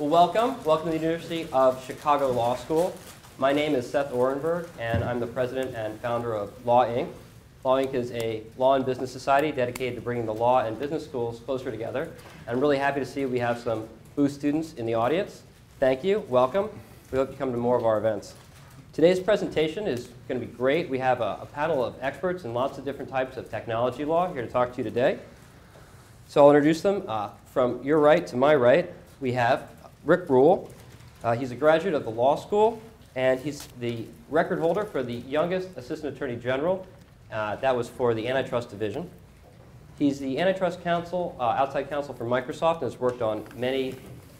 Well, welcome. Welcome to the University of Chicago Law School. My name is Seth Orenberg, and I'm the president and founder of Law Inc. Law Inc. is a law and business society dedicated to bringing the law and business schools closer together. I'm really happy to see we have some Booth students in the audience. Thank you. Welcome. We hope you come to more of our events. Today's presentation is going to be great. We have a, a panel of experts in lots of different types of technology law here to talk to you today. So I'll introduce them. Uh, from your right to my right, we have Rick Rule. Uh, he's a graduate of the law school, and he's the record holder for the youngest assistant attorney general. Uh, that was for the antitrust division. He's the antitrust counsel, uh, outside counsel for Microsoft, and has worked on many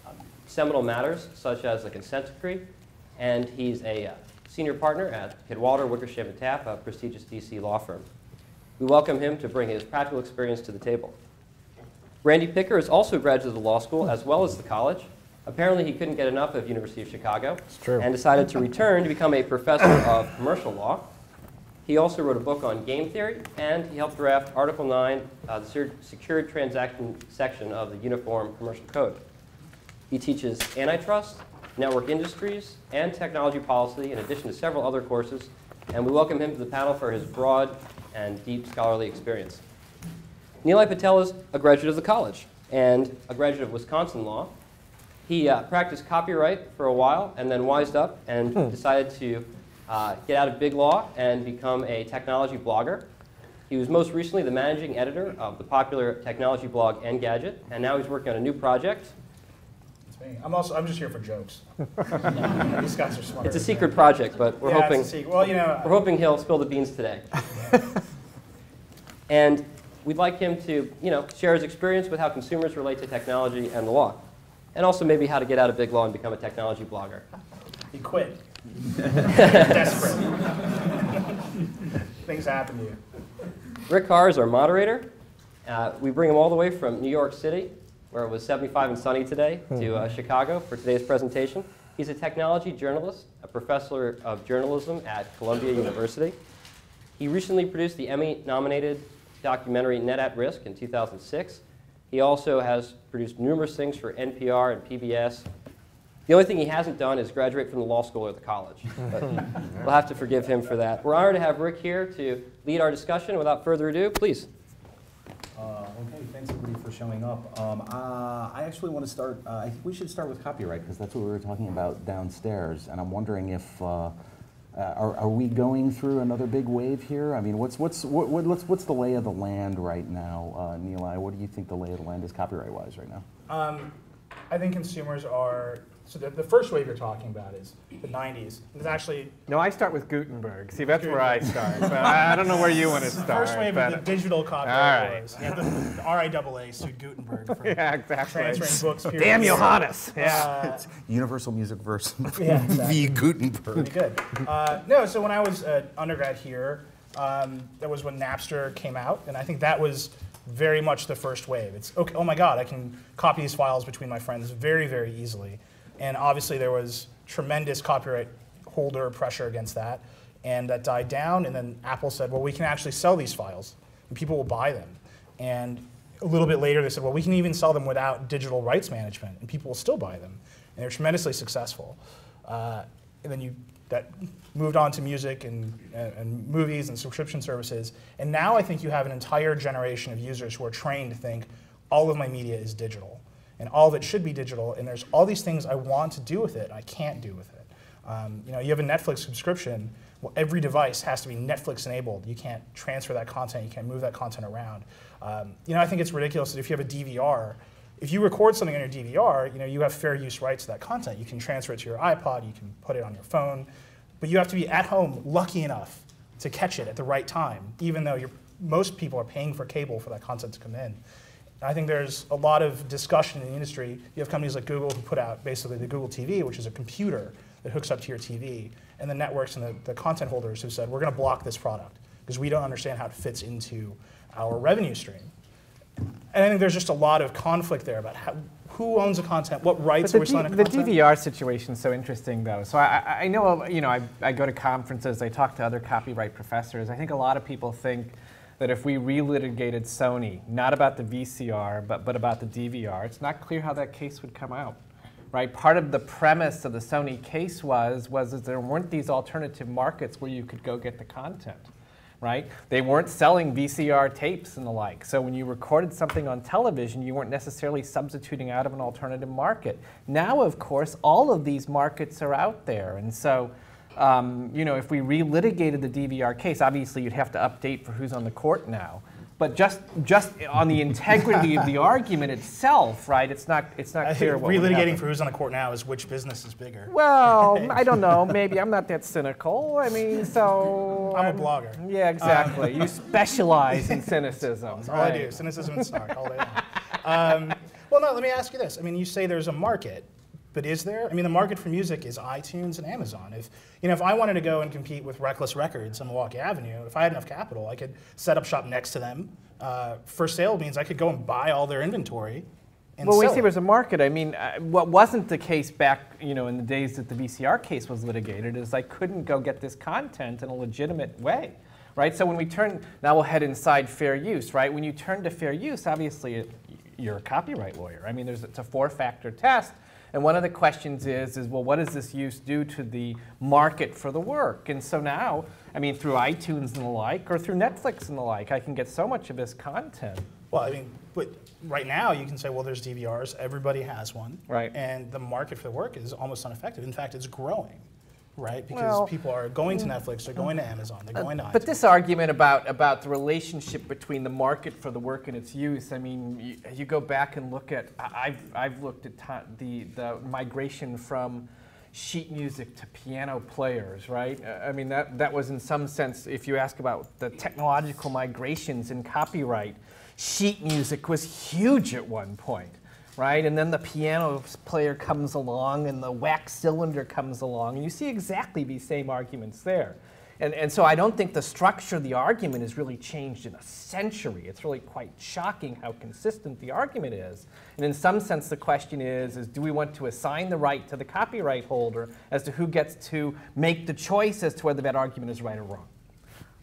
uh, seminal matters, such as the consent decree. And he's a uh, senior partner at Cadwalader, Wickersham and Taft, a prestigious DC law firm. We welcome him to bring his practical experience to the table. Randy Picker is also a graduate of the law school as well as the college. Apparently, he couldn't get enough of University of Chicago and decided to return to become a professor of commercial law. He also wrote a book on game theory, and he helped draft Article 9, uh, the secured transaction section of the Uniform Commercial Code. He teaches antitrust, network industries, and technology policy, in addition to several other courses, and we welcome him to the panel for his broad and deep scholarly experience. Nilay Patel is a graduate of the college and a graduate of Wisconsin law. He uh, practiced copyright for a while and then wised up and hmm. decided to uh, get out of big law and become a technology blogger. He was most recently the managing editor of the popular technology blog Engadget, and now he's working on a new project. It's me. I'm also I'm just here for jokes. These guys are smart. It's a secret project, but we're yeah, hoping well, you know, we're hoping he'll spill the beans today. and we'd like him to, you know, share his experience with how consumers relate to technology and the law, and also maybe how to get out of big law and become a technology blogger. He quit. Desperate. Things happen to you. Rick Karr is our moderator. Uh, we bring him all the way from New York City, where it was 75 and sunny today, to uh, Chicago for today's presentation. He's a technology journalist, a professor of journalism at Columbia University. He recently produced the Emmy-nominated documentary Net at Risk in 2006. He also has produced numerous things for NPR and PBS. The only thing he hasn't done is graduate from the law school or the college. But we'll have to forgive him for that. We're honored to have Rick here to lead our discussion. Without further ado, please. Uh, okay, thanks everybody for showing up. Um, uh, I actually want to start, uh, I think we should start with copyright because that's what we were talking about downstairs. And I'm wondering if uh, are, are, we going through another big wave here? I mean, what's, what's, what, what, what's, what's the lay of the land right now, uh, Nilay? What do you think the lay of the land is copyright-wise right now? Um, I think consumers are so the, the first wave you're talking about is the 90s. It's actually no. I start with Gutenberg. See, that's Gutenberg. where I start. But I don't know where you want to start. The first wave of the digital copyright right. was. Yeah, the, the RIAA sued Gutenberg for yeah, exactly. transferring books. Period. Damn Johannes! Yeah. Uh, Universal Music Verse yeah, exactly. v Gutenberg. Pretty good. Uh, no, so when I was an undergrad here, um, that was when Napster came out, and I think that was very much the first wave. It's okay. Oh my God, I can copy these files between my friends very, very easily. And obviously there was tremendous copyright holder pressure against that. And that died down, and then Apple said, well, we can actually sell these files, and people will buy them. And a little bit later, they said, well, we can even sell them without digital rights management, and people will still buy them. And they're tremendously successful. Uh, and then you that moved on to music and, and, and, movies and subscription services. And now I think you have an entire generation of users who are trained to think all of my media is digital and all of it should be digital, and there's all these things I want to do with it, I can't do with it. Um, you know, you have a Netflix subscription, well, every device has to be Netflix enabled. You can't transfer that content, you can't move that content around. Um, you know, I think it's ridiculous that if you have a DVR, if you record something on your DVR, you know, you have fair use rights to that content. You can transfer it to your iPod, you can put it on your phone, but you have to be at home lucky enough to catch it at the right time, even though most people are paying for cable for that content to come in. I think there's a lot of discussion in the industry. You have companies like Google who put out basically the Google TV, which is a computer that hooks up to your TV, and the networks and the, the content holders who said, we're going to block this product because we don't understand how it fits into our revenue stream. And I think there's just a lot of conflict there about how, who owns the content, what rights are we selling The DVR situation is so interesting, though. So I, I know, you know, I, I go to conferences, I talk to other copyright professors. I think a lot of people think that if we relitigated Sony, not about the VCR, but, but about the DVR, it's not clear how that case would come out. right? Part of the premise of the Sony case was was that there weren't these alternative markets where you could go get the content, right? They weren't selling VCR tapes and the like. So when you recorded something on television, you weren't necessarily substituting out of an alternative market. Now, of course, all of these markets are out there, and so. Um, you know, if we relitigated the DVR case, obviously you'd have to update for who's on the court now. But just just on the integrity of the argument itself, right? It's not it's not I clear what relitigating for who's on the court now is which business is bigger. Well, I don't know. Maybe I'm not that cynical. I mean, so I'm a blogger. Yeah, exactly. you specialize in cynicism. That's all I do. Cynicism and snark all day long. Um, well, no, let me ask you this. I mean, you say there's a market, but is there? I mean, the market for music is iTunes and Amazon. If you know, if I wanted to go and compete with Reckless Records on Milwaukee Avenue, if I had enough capital, I could set up shop next to them. Uh, for sale means I could go and buy all their inventory. And Well, we it. there's a market. I mean, uh, what wasn't the case back, you know, in the days that the VCR case was litigated is I couldn't go get this content in a legitimate way, right? So when we turn, now we'll head inside fair use, right? When you turn to fair use, obviously it, you're a copyright lawyer. I mean, there's it's a four-factor test, and one of the questions is, is well, what does this use do to the market for the work? And so now, I mean, through iTunes and the like, or through Netflix and the like, I can get so much of this content. Well, I mean, but right now you can say, well, there's DVRs. Everybody has one. Right. And the market for the work is almost unaffected. In fact, it's growing, right? Because Well, mm. people are going to Netflix, they're going to Amazon, they're going to But this argument about, about the relationship between the market for the work and its use, I mean, you, you go back and look at, I've, I've looked at the, the migration from sheet music to piano players, right? Uh, I mean, that, that was in some sense, if you ask about the technological migrations in copyright, sheet music was huge at one point right? And then the piano player comes along and the wax cylinder comes along, and you see exactly these same arguments there. And, and so I don't think the structure of the argument has really changed in a century. It's really quite shocking how consistent the argument is. And in some sense, the question is, is do we want to assign the right to the copyright holder as to who gets to make the choice as to whether that argument is right or wrong?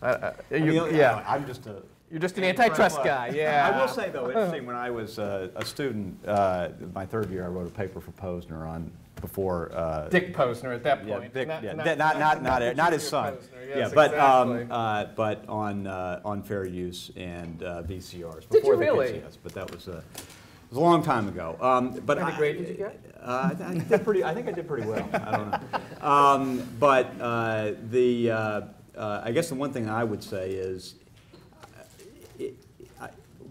Uh, uh, I mean, you- you I'm just a. You're just an antitrust guy, yeah. I will say though, interesting. When I was uh, a student, uh, my third year, I wrote a paper for Posner on before. Uh, Dick Posner at that yeah, point. Dick, Not- yeah, not- not, not, not, not not, his son. Posner, yeah, but exactly. um, uh, but on uh, on fair use and uh, VCRs Did you before the really? kids, but that was uh, it was a long time ago. Um, but What kind of I- grade did you get? Uh, I did pretty. I think I did pretty well. I don't know. Um, but uh, the uh, uh, I guess the one thing I would say is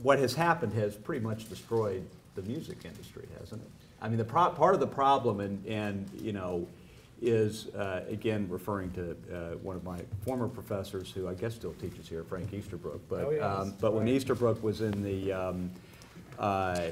what has happened has pretty much destroyed the music industry, hasn't it? I mean, the pro- part of the problem, and, and you know, is uh, again referring to uh, one of my former professors, who I guess still teaches here, Frank Easterbrook. But Oh, yes. um, but when Easterbrook was in the um, uh,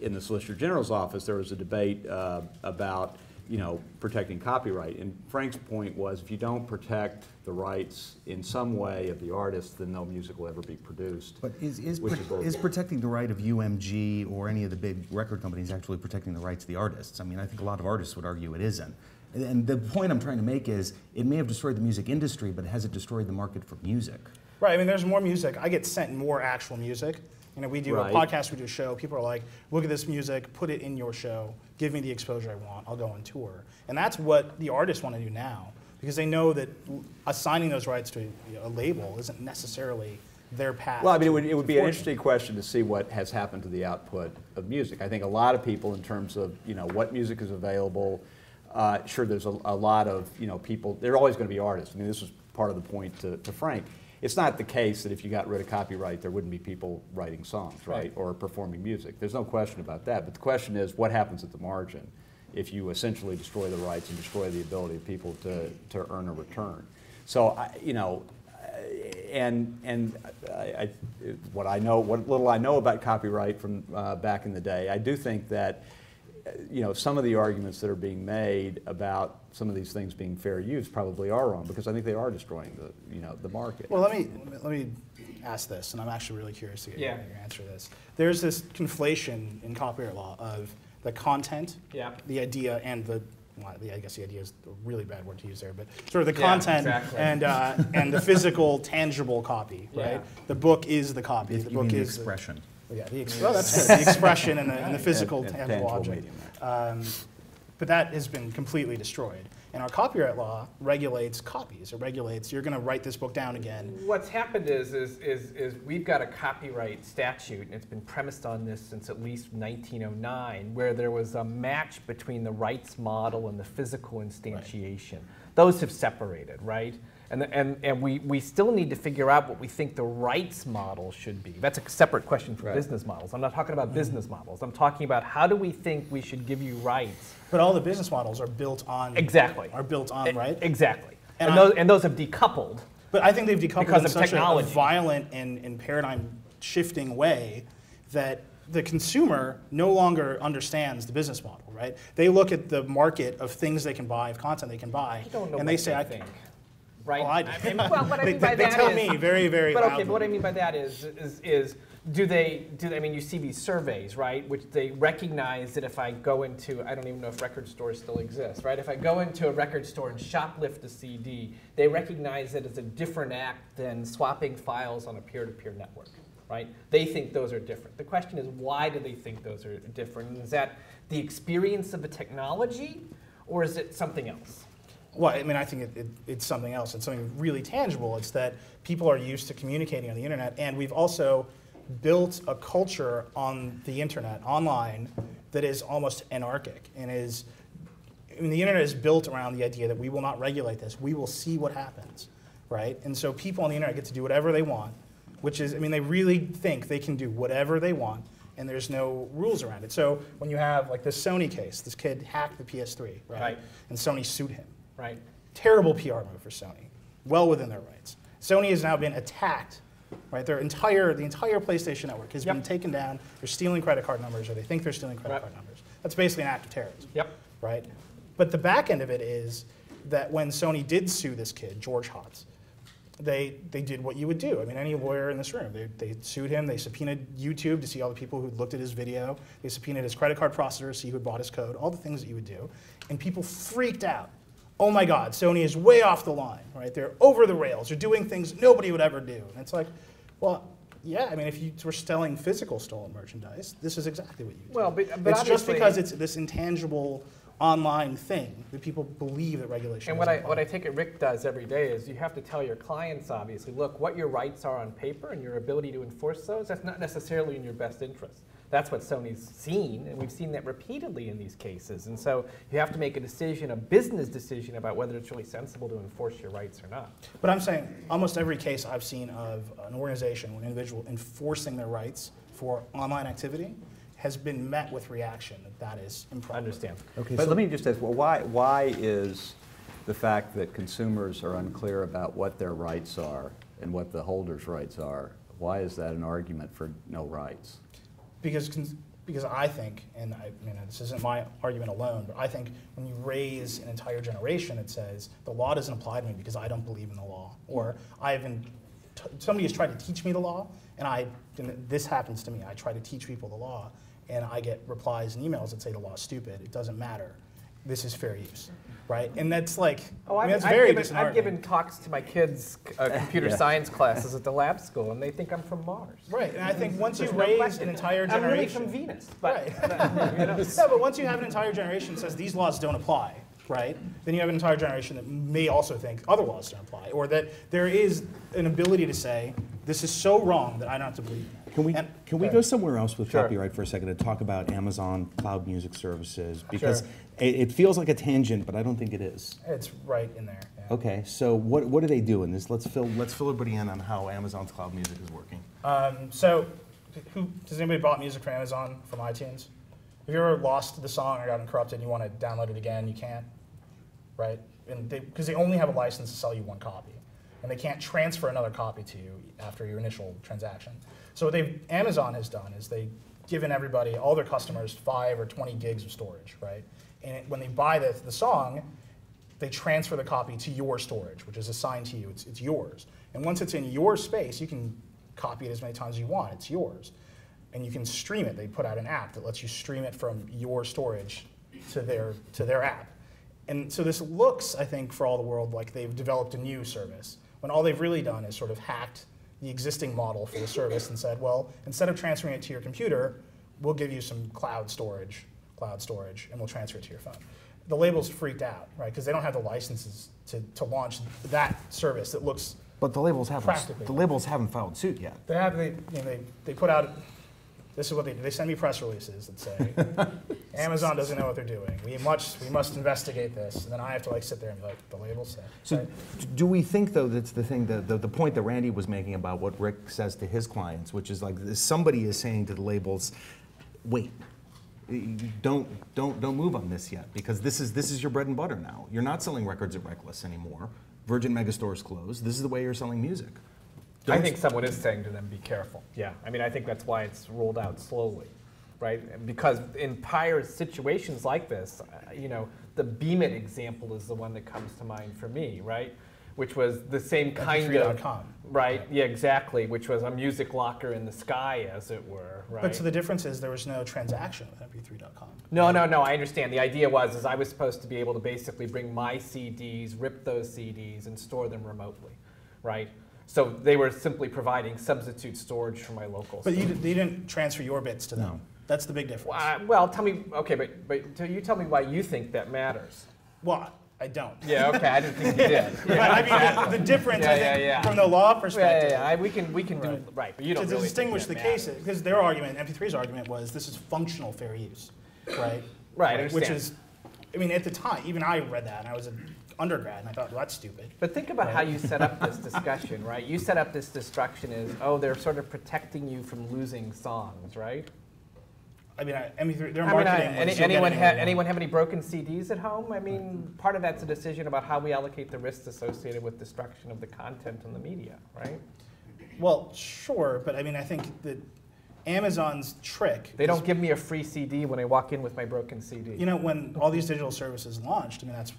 in the Solicitor General's office, there was a debate uh, about, you know, protecting copyright. And Frank's point was, if you don't protect the rights in some way of the artist, then no music will ever be produced. But is, is, Which pro- is is protecting the right of UMG or any of the big record companies actually protecting the rights of the artists? I mean, I think a lot of artists would argue it isn't. And- And the point I'm trying to make is, it may have destroyed the music industry, but has it destroyed the market for music? Right. I mean, there's more music. I get sent more actual music. You know, we do Right. a podcast, we do a show. People are like, look at this music, put it in your show, give me the exposure I want, I'll go on tour. And that's what the artists want to do now because they know that assigning those rights to a label isn't necessarily their path. Well, I mean, it would, it would be an interesting question to see what has happened to the output of music. I think a lot of people, in terms of you know what music is available, uh, sure, there's a, a lot of you know people. There are always going to be artists. I mean, this was part of the point to, to Frank. It's not the case that if you got rid of copyright, there wouldn't be people writing songs, right, Right. or performing music. There's no question about that. But the question is, what happens at the margin if you essentially destroy the rights and destroy the ability of people to, to earn a return? So, I, you know, and and I, I, what I know, what little I know about copyright from uh, back in the day, I do think that uh, you know some of the arguments that are being made about some of these things being fair use probably are wrong because I think they are destroying the you know the market. Well, let me let me ask this, and I'm actually really curious to get Yeah. your answer to this. There's this conflation in copyright law of the content, Yeah. the idea, and the well, the- I guess the idea is a really bad word to use there, but sort of the Yeah, content exactly. and uh, and the physical, tangible copy, right? Yeah. The book is the copy. If the you book mean the is expression. yeah, the ex- well, that's good. The expression and the, and the physical, And- and tangible tangible object. medium, Um, But that has been completely destroyed. And our copyright law regulates copies. It regulates you're going to write this book down again. What's happened is, is, is, is we've got a copyright statute, and it's been premised on this since at least 1909, where there was a match between the rights model and the physical instantiation. Those have separated, right? And, and, and we, we still need to figure out what we think the rights model should be. That's a separate question for Right. business models. I'm not talking about mm-hmm. business models. I'm talking about how do we think we should give you rights But all the business models are built on Exactly. are built on right. Exactly. And And, those, and those have decoupled. But I think they've decoupled Because in of such a- a, technology. violent and, and paradigm shifting way that the consumer no longer understands the business model, right? They look at the market of things they can buy, of content they can buy, I don't know and they say, I think. Can. Right? Well, I do. mean, well, what I They- mean by they that tell is- me very, very But okay, loudly. but what I mean by that is, is, is do they, do they, I mean, you see these surveys, right, which they recognize that if I go into, I don't even know if record stores still exist, right? If I go into a record store and shoplift a CD, they recognize it as a different act than swapping files on a peer-to-peer network, right? They think those are different. The question is, why do they think those are different? Is that the experience of the technology, or is it something else? Well, I mean, I think it, it, it's something else. It's something really tangible. It's that people are used to communicating on the internet, and we've also built a culture on the internet, online, that is almost anarchic and is. I mean, the internet is built around the idea that we will not regulate this. We will see what happens, right? And so people on the internet get to do whatever they want, which is, I mean, they really think they can do whatever they want, and there's no rules around it. So when you have like this Sony case, this kid hacked the PS3, right? Right. And Sony sued him Right? terrible PR move for Sony, well within their rights. Sony has now been attacked, right? Their entire, the entire PlayStation network has been taken down. They're stealing credit card numbers, or they think they're stealing credit Right. card numbers. That's basically an act of terrorism, Yep. right? But the back end of it is that when Sony did sue this kid, George Hotz, they, they did what you would do. I mean, any lawyer in this room, they, they sued him. They subpoenaed YouTube to see all the people who looked at his video. They subpoenaed his credit card processor to see who bought his code, all the things that you would do. And people freaked out. Oh my God, Sony is way off the line, right? They're over the rails. They're doing things nobody would ever do. And it's like, well, yeah, I mean, if you were selling physical stolen merchandise, this is exactly what you do. Well, but- but it's just because it's this intangible online thing that people believe that regulation And what I, what I take it Rick does every day is you have to tell your clients, obviously, look, what your rights are on paper and your ability to enforce those, that's not necessarily in your best interest. That's what Sony's seen, and we've seen that repeatedly in these cases. And so you have to make a decision, a business decision about whether it's really sensible to enforce your rights or not. But I'm saying almost every case I've seen of an organization or an individual enforcing their rights for online activity has been met with reaction that that is improper. Understand? Okay, But so let me just ask, well, why, why is the fact that consumers are unclear about what their rights are and what the holder's rights are, why is that an argument for no rights? Because, because I think, and I, you know, this isn't my argument alone, but I think when you raise an entire generation, it says the law doesn't apply to me because I don't believe in the law, or I haven't. T- somebody has tried to teach me the law, and I. And this happens to me. I try to teach people the law, and I get replies and emails that say the law is stupid. It doesn't matter. This is fair use, right? And that's like. Oh, I I've, mean, that's I've very given, I've given talks to my kids' uh, computer Yeah. science classes at the lab school, and they think I'm from Mars. Right, and I think once you There's no raise question. an entire generation. I'm generation. really from Venus, but Right. you know. No, but once you have an entire generation that says these laws don't apply, right? Then you have an entire generation that may also think other laws don't apply, or that there is an ability to say this is so wrong that I don't have to believe it. Can we, And- can we go somewhere else with Sure. copyright for a second and talk about Amazon Cloud Music Services? Because Sure. it, it feels like a tangent, but I don't think it is. It's right in there. yeah. Okay, so what, what are they doing? This, let's fill, let's fill everybody in on how Amazon's Cloud Music is working. Um, so, who does anybody bought music from Amazon from iTunes? Have you ever lost the song or gotten corrupted and you want to download it again? You can't, right? And because they, only have a license to sell you one copy, and they can't transfer another copy to you after your initial transaction. So what Amazon has done is they've given everybody, all their customers, five or 20 gigs of storage, right? And it- when they buy the, the song, they transfer the copy to your storage, which is assigned to you. It's, it's yours. And once it's in your space, you can copy it as many times as you want. It's yours. And you can stream it. They put out an app that lets you stream it from your storage to their, to their app. And so this looks, I think, for all the world like they've developed a new service, when all they've really done is sort of hacked the existing model for the service and said, well, instead of transferring it to your computer, we'll give you some cloud storage, cloud storage, and we'll transfer it to your phone. the labels freaked out, right? Because they don't have the licenses to, to launch that service that looks. But the labels haven't, the labels haven't filed suit yet. They have they you know, they, they put out. This is what they do. They send me press releases that say, Amazon doesn't know what they're doing. We must we must investigate this. And then I have to like sit there and be like, the labels say. So right? do we think, though, that's the thing, the, the, the point that Randy was making about what Rick says to his clients, which is like, somebody is saying to the labels, wait, don't, don't, don't move on this yet, because this is, this is your bread and butter now. You're not selling records at Reckless anymore. Virgin Megastores closed. This is the way you're selling music. I think someone is saying to them, be careful. Yeah, I mean, I think that's why it's rolled out slowly, right? Because in prior situations like this, uh, you know, the Beamit example is the one that comes to mind for me, right? Which was the same kind of. MP3.com. Right, yeah, exactly, which was a music locker in the sky, as it were, right? But so the difference is there was no transaction with MP3.com. No, no, no. I understand. The idea was is I was supposed to be able to basically bring my CDs, rip those CDs, and store them remotely, right? So they were simply providing substitute storage for my local. But you, d- you didn't transfer your bits to them. No. That's the big difference. Well, I- well, tell me. Okay, but but t- you tell me why you think that matters. Well, I don't. Yeah. Okay. I didn't think you did. But I mean, the, the difference, Yeah, I think, yeah. from the law perspective, yeah, yeah. I, we can we can do Right. right, but you don't to really distinguish the think that cases, because their argument, MP3's argument was this is functional fair use, right? Right, I Which is, I mean, at the time, even I read that and I was an undergrad and I thought, well, that's stupid. But think about how you set up this discussion, right? You set up this discussion as, oh, they're sort of protecting you from losing songs, right? I mean, I, MP3, their I mean, I, marketing any, anyone, ha- anyone have any broken CDs at home? I mean, part of that's a decision about how we allocate the risks associated with destruction of the content and the media, right? Well, sure, but I mean, I think that Amazon's trick. They don't give me a free CD when I walk in with my broken CD. You know, when all these digital services launched, I mean, that's,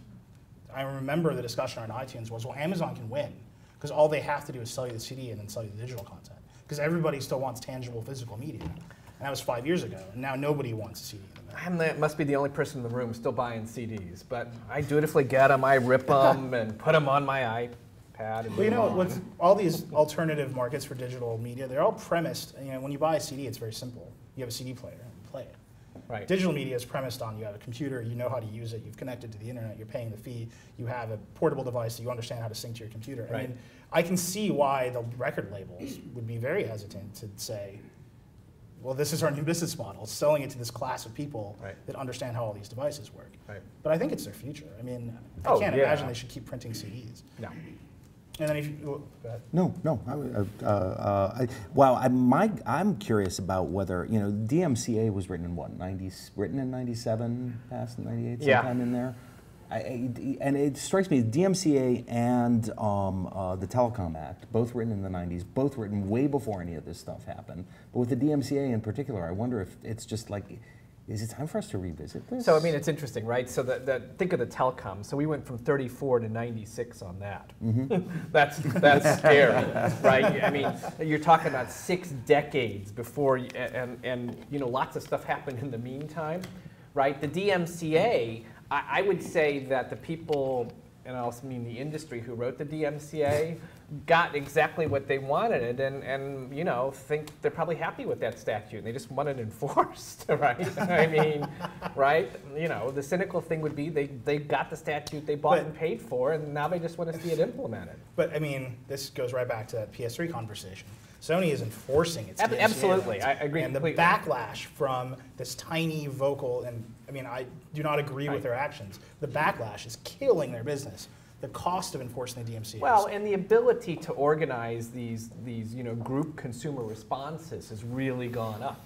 I remember the discussion on iTunes was, well, Amazon can win because all they have to do is sell you the CD and then sell you the digital content because everybody still wants tangible physical media. And that was five years ago, and now nobody wants a CD. I'm must be the only person in the room still buying CDs, but I dutifully get them, I rip them and put them on my iPad. And Well, you know, what's all these alternative markets for digital media, they're all premised, you know, when you buy a CD, it's very simple. You have a CD player and you play it. Right. Digital media is premised on you have a computer, you know how to use it, you've connected to the internet, you're paying the fee, you have a portable device that you understand how to sync to your computer. I mean, I can see why the record labels would be very hesitant to say, well, this is our new business model, selling it to this class of people Right. that understand how all these devices work. Right. But I think it's their future. I mean, I Oh, can't yeah. imagine they should keep printing CDs. No. And then if you, oh, go ahead. No, no. I, uh, uh, uh, I, well, I, my, I'm curious about whether you know DMCA was written in what 90, written in '97, passed in '98, Yeah. sometime in there. I, I- and it strikes me DMCA and um, uh, the Telecom Act, both written in the '90s, both written way before any of this stuff happened. But with the DMCA in particular, I wonder if it's just like, is it time for us to revisit this? So I mean, it's interesting, right? So that, that think of the telecom. So we went from 34 to 96 on that. Mm-hmm. that's that's scary, right? I mean, you're talking about six decades before, y- and and you know, lots of stuff happened in the meantime, right? The DMCA, I, I would say that the people, and I also mean the industry who wrote the DMCA. Got exactly what they wanted, and, and you know think they're probably happy with that statute. And they just want it enforced, right? I mean, right? You know, the cynical thing would be they, they got the statute they bought But- and paid for, and now they just want to see it implemented. But I mean, this goes right back to that PS3 conversation. Sony is enforcing its Ab- absolutely. I agree And the backlash from this tiny vocal, and I mean, I do not agree Right. with their actions. The backlash is killing their business. The cost of enforcing the DMCA. Well, and the ability to organize these, these you know, group consumer responses has really gone up,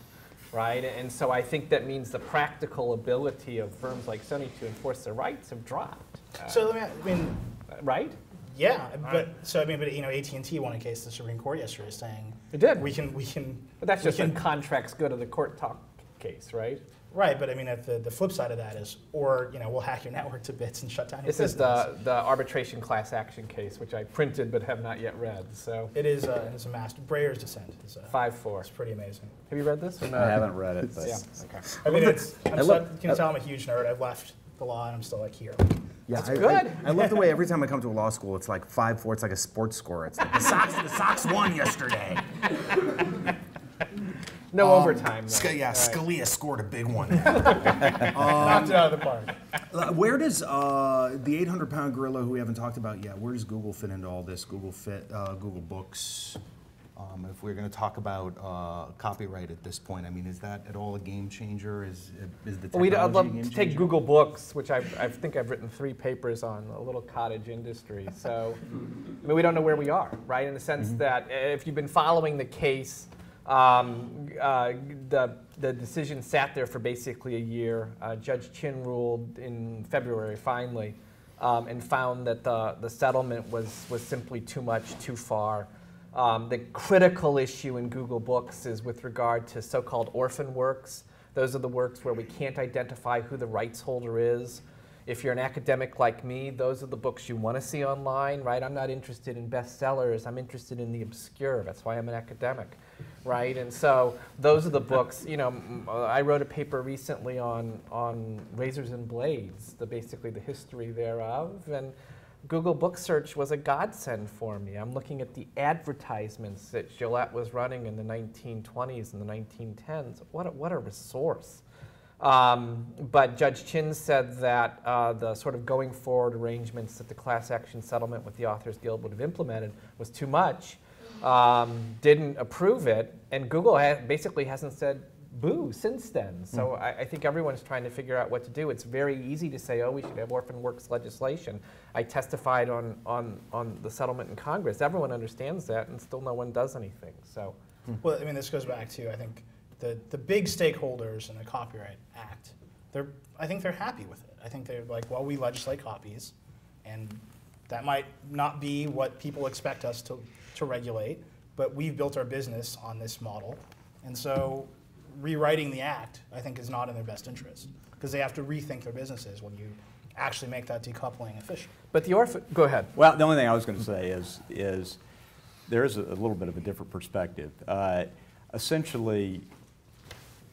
right? And so I think that means the practical ability of firms like Sony to enforce their rights have dropped, uh, so let me, I mean, right? yeah, but so I mean, but you know, AT and T won a case to the Supreme Court yesterday saying It did. we can we can. But that's we just a can, contracts go to the court talk case, right? Right. But I mean, at the the flip side of that is, or you know, we'll hack your network to bits and shut down your This is the, the arbitration class action case, which I printed but have not yet read. So It is uh, it is a master. Breyer's Dissent is uh, five four. it's pretty amazing. Have you read this? Or not? I haven't read it, but Yeah. Okay. I mean, it's, I'm I so, love- you can tell I'm a huge nerd. I've left the law and I'm still like here. Yeah, That's I, good. I, I love the way every time I come to a law school, it's like five four. It's like a sports score. It's like the Sox, the Sox won yesterday. No overtime. though. Sc- yeah, Right. Scalia scored a big one. Knocked it out of the park. Uh, where does uh, the 800 pound gorilla who we haven't talked about yet, where does Google fit into all this? Google Fit, uh, Google Books. Um, if we're going to talk about uh, copyright at this point, I mean, is that at all a game changer? Is is the Well, technology I'd love to take changer? Google Books, which I've, I think I've written three papers on, a little cottage industry. So, I mean, we don't know where we are, right? In the sense Mm-hmm. that if you've been following the case, um, uh, the, the decision sat there for basically a year. Uh, Judge Chin ruled in February, finally, um, and found that the, the settlement was, was simply too much, too far. Um, the critical issue in Google Books is with regard to so called orphan works. Those are the works where we can't identify who the rights holder is. If you're an academic like me, those are the books you want to see online, right? I'm not interested in bestsellers, I'm interested in the obscure. That's why I'm an academic, right? And so those are the books, you know, uh, I wrote a paper recently on, on razors and blades, the, basically the history thereof. And Google Book Search was a godsend for me. I'm looking at the advertisements that Gillette was running in the 1920s and the 1910s. What a, what a resource. Um, but Judge Chin said that uh, the sort of going forward arrangements that the class action settlement with the Authors Guild would have implemented was too much, um, didn't approve it, and Google ha- basically hasn't said boo since then. So I, I think everyone's trying to figure out what to do. It's very easy to say, oh, we should have orphan works legislation. I testified on, on, on the settlement in Congress. Everyone understands that, and still no one does anything. So. Well, I mean, this goes back to I think the the big stakeholders in the Copyright Act. They're I think they're happy with it. I think they're like, well, we legislate copies, and that might not be what people expect us to to regulate, but we've built our business on this model, and so rewriting the act I think is not in their best interest because they have to rethink their businesses when you actually make that decoupling efficient. But the orphan, go ahead. Well, the only thing I was going to say is, is there is a, a little bit of a different perspective. Uh, essentially,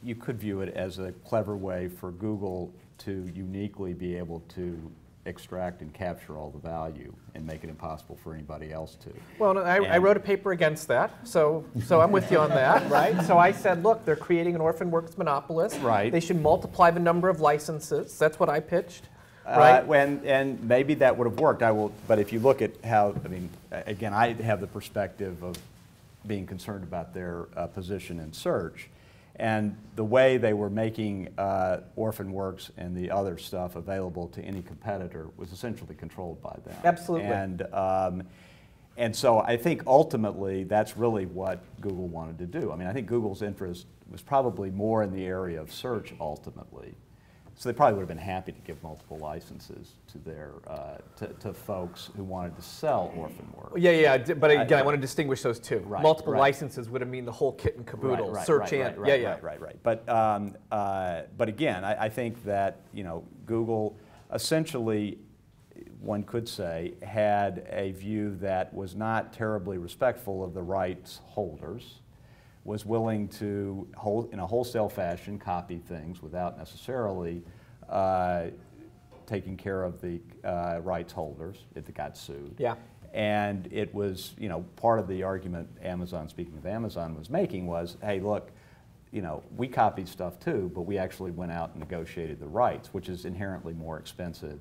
you could view it as a clever way for Google to uniquely be able to extract and capture all the value and make it impossible for anybody else to. Well, no, I, I wrote a paper against that, so so I'm with you on that, right? So I said, look, they're creating an orphan works monopolist. Right. They should multiply the number of licenses. That's what I pitched, Uh, right? when, and maybe that would have worked. I will, but if you look at how, I mean, again, I have the perspective of being concerned about their uh, position in search. And the way they were making uh, Orphan Works and the other stuff available to any competitor was essentially controlled by them. Absolutely. And, um, and so I think ultimately that's really what Google wanted to do. I mean, I think Google's interest was probably more in the area of search ultimately. So they probably would have been happy to give multiple licenses to their, uh, to, to folks who wanted to sell orphan work. yeah, yeah, but again, I want to distinguish those two. Right, Multiple right. licenses would have mean the whole kit and caboodle, Right, right, search right, and, right, yeah, yeah. Right, right, right. But, um, uh, but again, I, I think that, you know, Google essentially, one could say, had a view that was not terribly respectful of the rights holders, was willing to, hold, in a wholesale fashion, copy things without necessarily uh, taking care of the uh, rights holders if they got sued. Yeah. And it was, you know, part of the argument Amazon, speaking of Amazon, was making was, hey, look, you know, we copied stuff too, but we actually went out and negotiated the rights, which is inherently more expensive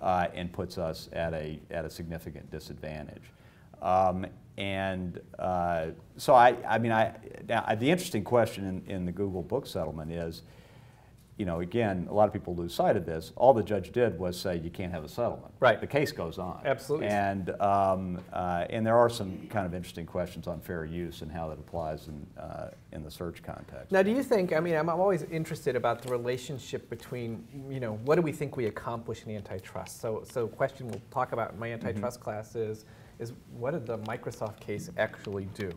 uh, and puts us at a, at a significant disadvantage. Um, and uh, so I, I mean, I, now, the interesting question in, in the Google book settlement is, you know, again, a lot of people lose sight of this. All the judge did was say you can't have a settlement. Right. The case goes on. Absolutely. And um, uh, and there are some kind of interesting questions on fair use and how that applies in uh, in the search context. Now, do you think, I mean, I'm I'm always interested about the relationship between, you know, what do we think we accomplish in antitrust? So, so question we'll talk about in my antitrust class is, is what did the Microsoft case actually do?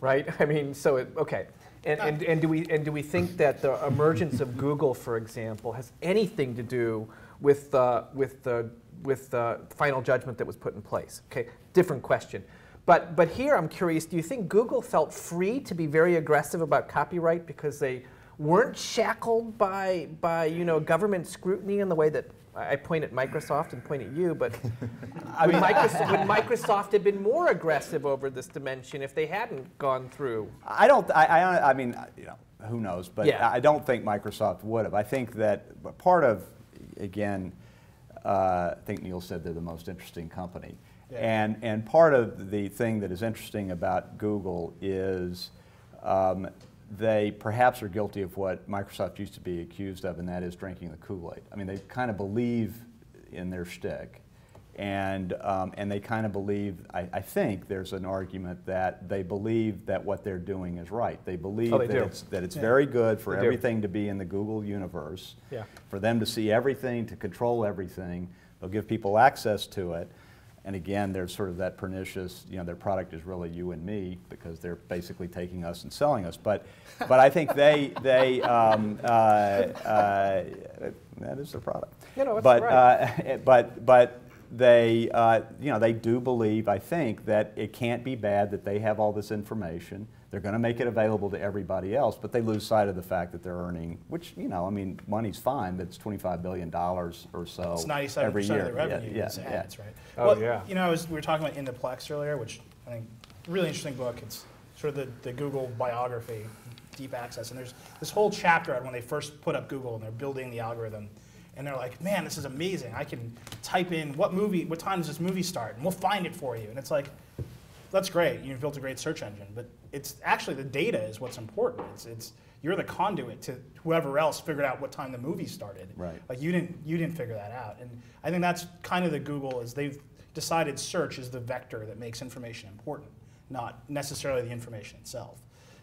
Right? I mean, so, it, okay. And, and, and, do we, and do we think that the emergence of Google, for example, has anything to do with the, with the, with the final judgment that was put in place? Okay, different question. But, but here I'm curious, do you think Google felt free to be very aggressive about copyright because they weren't shackled by, by you know, government scrutiny in the way that I I point at Microsoft and point at you, but would, Microsoft, would Microsoft have been more aggressive over this dimension if they hadn't gone through? I don't. I, I. I mean, you know, who knows? But Yeah. I don't think Microsoft would have. I think that part of, again, uh, I think Nilay said they're the most interesting company. Yeah. And, and part of the thing that is interesting about Google is um, they perhaps are guilty of what Microsoft used to be accused of, and that is drinking the Kool-Aid. I mean, they kind of believe in their shtick. And, um, and they kind of believe, I, I think there's an argument that they believe that what they're doing is right. They believe Oh, they that, it's, that it's Yeah. very good for They do. everything to be in the Google universe, Yeah. for them to see everything, to control everything. They'll give people access to it. And again, there's sort of that pernicious, you know, their product is really you and me because they're basically taking us and selling us. But, but I think they, they um, uh, uh, that is their product. You know, it's but, right. uh, but, but they, uh, you know, they do believe, I think, that it can't be bad that they have all this information. They're going to make it available to everybody else, but they lose sight of the fact that they're earning, which, you know, I mean, money's fine, but it's $25 billion or so It's ninety-seven every percent year. of the revenue Yeah, is yeah, ads, right? Oh, Well, yeah. You know, I was, we were talking about In the Plex earlier, which I think really interesting book. It's sort of the, the Google biography, deep access, and there's this whole chapter on when they first put up Google and they're building the algorithm, and they're like, man, this is amazing. I can type in what movie, what time does this movie start, and we'll find it for you. And it's like, that's great. You've built a great search engine, but it's actually the data is what's important. It's, it's you're the conduit to whoever else figured out what time the movie started. Right. Like you didn't you didn't figure that out, and I think that's kind of the Google is they've decided search is the vector that makes information important, not necessarily the information itself.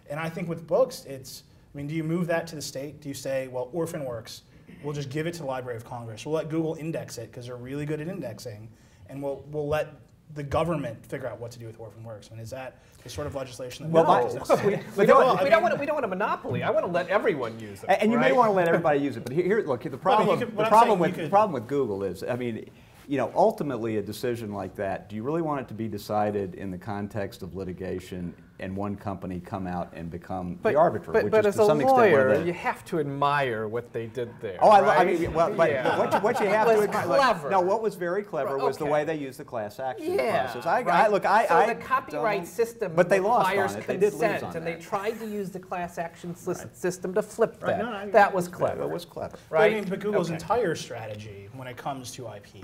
And I think with books, it's I mean, do you move that to the state? Do you say, well, Orphan Works, we'll just give it to the Library of Congress. We'll let Google index it because they're really good at indexing, and we'll we'll let the government figure out what to do with Orphan Works. I mean, is that the sort of legislation that Well, we my- is necessary? we, we don't, I we, don't mean- want, we don't want a monopoly. I want to let everyone use it. And, and you may want to let everybody use it, but here, here look, the problem, you could- the I'm problem saying, with you the problem with Google is, I mean, you know, ultimately a decision like that, do you really want it to be decided in the context of litigation and one company come out and become But, the arbiter, but, which but is as to a some extent where lawyer, the- you have to admire what they did there. Oh, I, I mean, well, but, Yeah. but what, you, what you have Was to admire, look, clever. no, what was very clever Right, was the way they used the class action Yeah, process. I, I look, I, so I the copyright system but they lost on requires it. They did lose consent, on and that. they tried to use the class action sys- system to flip Right, that. no, I- that was clever. That was clever. But right? I mean, but Google's Okay. entire strategy when it comes to IP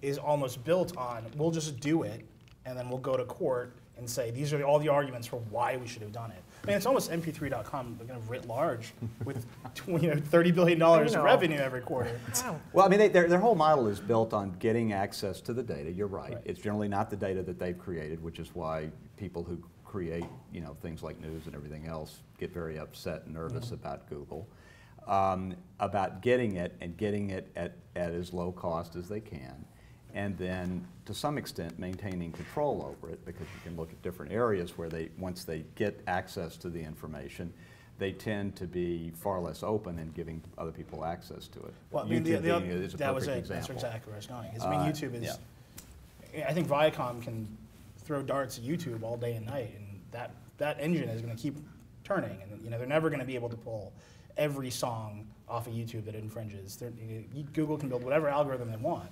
is almost built on we'll just do it, and then we'll go to court and say these are all the arguments for why we should have done it. I mean, it's almost MP3.com kind of writ large with you know thirty billion dollars You of revenue every quarter. Wow. Well, I mean, they, their, their whole model is built on getting access to the data. You're right. Right. It's generally not the data that they've created, which is why people who create, you know, things like news and everything else get very upset and nervous about Google. Um, about getting it and getting it at, at as low cost as they can. And then, to some extent, maintaining control over it because you can look at different areas where they, once they get access to the information, they tend to be far less open in giving other people access to it. Well, I mean, the, YouTube the, being a- is a that was it. That's example. exactly where I was going. I mean, Uh, YouTube is. I think Viacom can throw darts at YouTube all day and night, and that that engine is going to keep turning, and you know they're never going to be able to pull every song off of YouTube that infringes. You- Google can build whatever algorithm they want.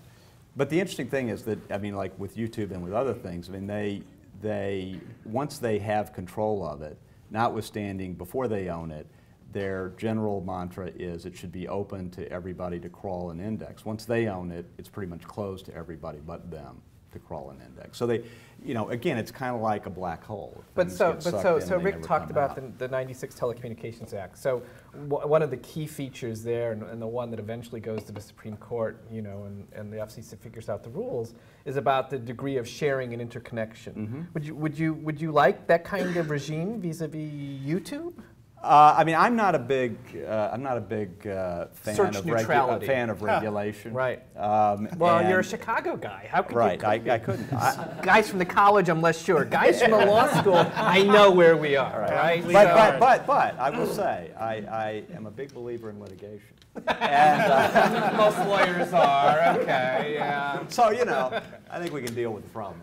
But the interesting thing is that, I mean, like with YouTube and with other things, I mean, they, they, once they have control of it, notwithstanding before they own it, their general mantra is it should be open to everybody to crawl and index. Once they own it, it's pretty much closed to everybody but them to crawl and index. So they, you know, again, it's kind of like a black hole. But Things so, but so, so Rick talked about the, the 96 Telecommunications Act. So w- one of the key features there, and, and the one that eventually goes to the Supreme Court, you know, and, and the FCC figures out the rules, is about the degree of sharing and interconnection. Mm-hmm. Would you, would you, would you like that kind of regime vis-a-vis YouTube? Uh, I mean, I'm not a big, uh, I'm not a big uh, fan Search of regu- fan of regulation. Right. Um, Well, you're a Chicago guy. How could Right, you? I, I couldn't. I, Guys from the college, I'm less sure. Guys from the law school, I know where we are, right? Please But, but, but, but, I will say, I, I am a big believer in litigation. And uh, Most lawyers are, okay, yeah. so, you know, I think we can deal with the problem.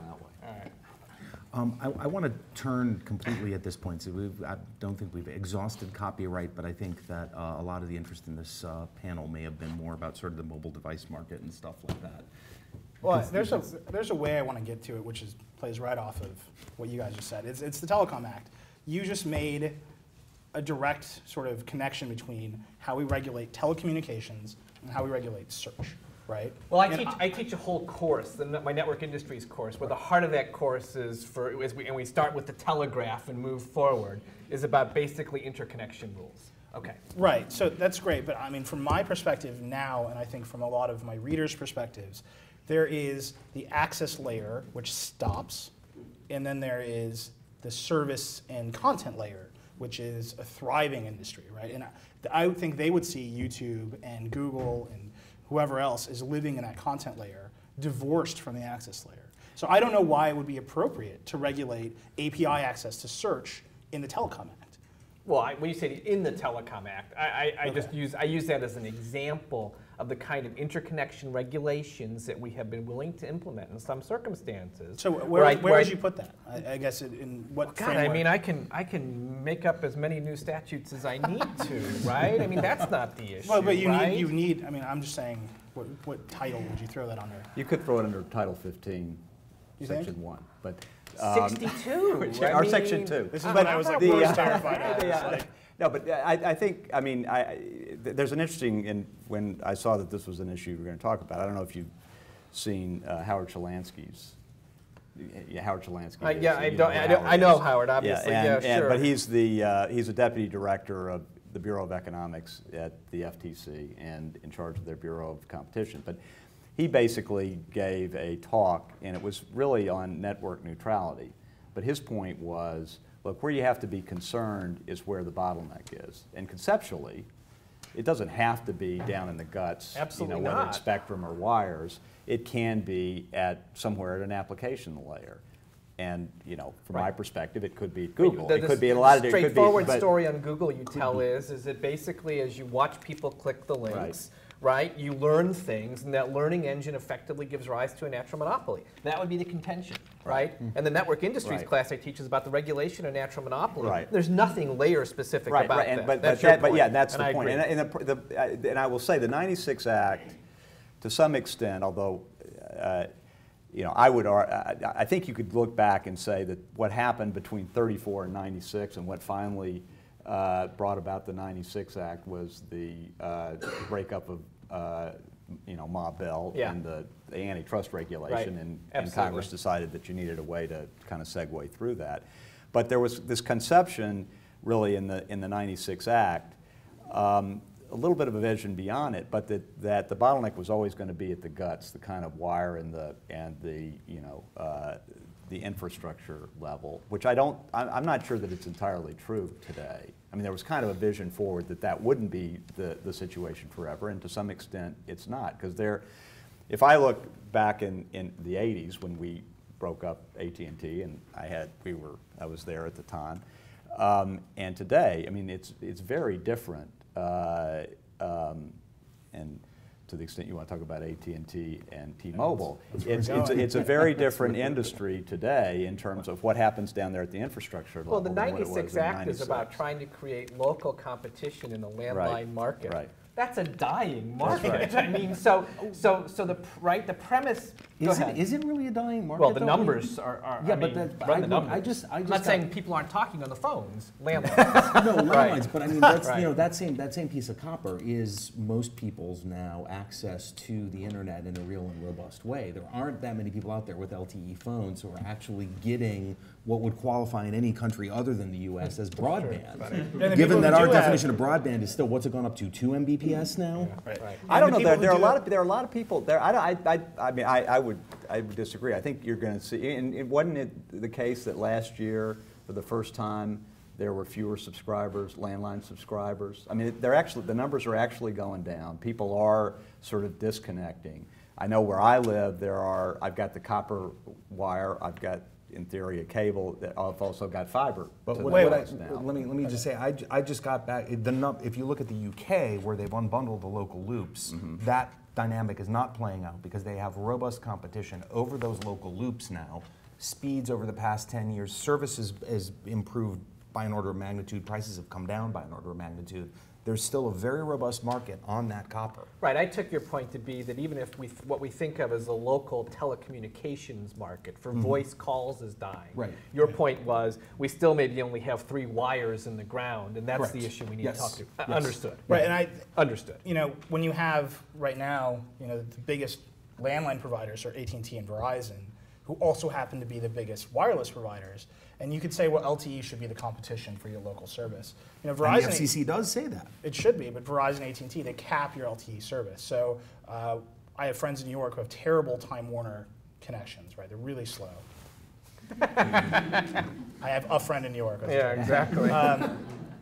Um, I, I want to turn completely at this point. So we've, I don't think we've exhausted copyright, but I think that uh, a lot of the interest in this uh, panel may have been more about sort of the mobile device market and stuff like that. Well, there's a there's a way I want to get to it, which is plays right off of what you guys just said. It's it's the Telecom Act. You just made a direct sort of connection between how we regulate telecommunications and how we regulate search, right? Well, I And teach, I teach a whole course, the, my network industries course, where the heart of that course is for, is we, and we start with the telegraph and move forward, is about basically interconnection rules. Okay. Right, so that's great, but I mean, from my perspective now, and I think from a lot of my readers' perspectives, there is the access layer, which stops, and then there is the service and content layer, which is a thriving industry, right? And I, I think they would see YouTube and Google and whoever else is living in that content layer divorced from the access layer. So I don't know why it would be appropriate to regulate API access to search in the Telecom Act. Well, I, when you say in the Telecom Act, I, I, I just use I use that as an example of the kind of interconnection regulations that we have been willing to implement in some circumstances. So where, where I- where where would you put that? I, I guess in- in what God, framework? I mean, I can I can make up as many new statutes as I need to, right? I mean, that's not the issue. well, but you right? need you need. I mean, I'm just saying, what, what title would you throw that under? You could throw it under Title 15, You think? Section 1, but. um, 62. which- I Or Section 2. This is I'm when I was like not most worried. terrified. of. Yeah. No, but I, I think, I mean, I, I- there's an interesting, in, when I saw that this was an issue we were going to talk about, I don't know if you've seen uh, Howard Shelanski's, yeah, Howard Shelanski. Uh, yeah, I don't- I don't- I know Howard, obviously, and- yeah, and- sure. But he's the, uh, he's a deputy director of the Bureau of Economics at the FTC and in charge of their Bureau of Competition. But he basically gave a talk, and it was really on network neutrality. But his point was, look, where you have to be concerned is where the bottleneck is. And conceptually, it doesn't have to be down in the guts, Absolutely you know, whether not. it's spectrum or wires. It can be at somewhere at an application layer. And, you know, from my perspective, it could be at Google. the- It could be a lot of, be. straightforward story on Google you tell is is that basically as you watch people click the links, right. You learn things, and that learning engine effectively gives rise to a natural monopoly. That would be the contention, right? And the network industries Right. class I teach is about the regulation of natural monopoly. Right. There's nothing layer specific Right, about right, and, that. but, that's but, that, but yeah, that's and the I point. And, and, the, the, I- and I will say the 96 Act, to some extent, although, uh, you know, I would, I think you could look back and say that what happened between 34 and 96 and what finally uh, brought about the 96 Act was the uh, breakup of, uh, you know, Ma Bell Yeah. and the, the antitrust regulation, and, and Congress decided that you needed a way to kind of segue through that. But there was this conception, really, in the, in the 96 Act, um, a little bit of a vision beyond it, but that, that the bottleneck was always going to be at the guts, the kind of wire and the, and the, you know, uh, the infrastructure level, which I don't, I'm not sure that it's entirely true today. I mean, there was kind of a vision forward that that wouldn't be the, the situation forever, and to some extent, it's not, because there, if I look back in, in the 80s when we broke up AT&T, and I had, we were, I was there at the time, um, and today, I mean, it's, it's very different. Uh, um, and to the extent you want to talk about AT&T and T-Mobile, it's, it's, a, it's a very different industry today in terms of what happens down there at the infrastructure level. Well, the than what it was 96 Act is about trying to create local competition in the landline market. right. That's a dying market. right. I mean, so, so, so the right, the premise. Is it, is it really a dying market? well, the though? numbers are. are Yeah, I but mean, that- I the numbers. I just- I I'm not saying people aren't talking on the phones, landlines. no, Right. landlines, but I mean, that's, Right. you know, that same, that same piece of copper is most people's now access to the internet in a real and robust way. There aren't that many people out there with LTE phones who are actually getting what would qualify in any country other than the US as broadband. the Given that our do have- definition of broadband is still, what's it gone up to, two Mbps now? Right. I don't the know. There, people who there are a lot of there are a lot of people there. I, I, I, I mean, I, I would I would disagree. I think you're going to see. And it wasn't it the case that last year, for the first time, there were fewer subscribers, landline subscribers. I mean, they're actually the numbers are actually going down. People are sort of disconnecting. I know where I live, there are. I've got the copper wire. I've got, in theory, a cable. That I've also got fiber. But to what, the what I, now. let me let me just say, I, I just got back. The num, if you look at the UK, where they've unbundled the local loops, Mm-hmm. that dynamic is not playing out because they have robust competition over those local loops now. Speeds over the past ten years, services is improved by an order of magnitude. Prices have come down by an order of magnitude. There's still a very robust market on that copper. Right, I took your point to be that even if we, what we think of as a local telecommunications market for voice calls is dying. Right. Your point was, we still maybe only have three wires in the ground, and that's the issue we need Yes. to talk to. Uh, Yes. Understood. Right, and I, Understood. you know, when you have right now, you know, the biggest landline providers are AT&T and Verizon, who also happen to be the biggest wireless providers. And you could say, well, LTE should be the competition for your local service. You know, And the Verizon, FCC does say that. it should be, but Verizon, AT&T, they cap your LTE service. So uh, I have friends in New York who have terrible Time Warner connections, right? They're really slow. I have a friend in New York. Yeah, exactly.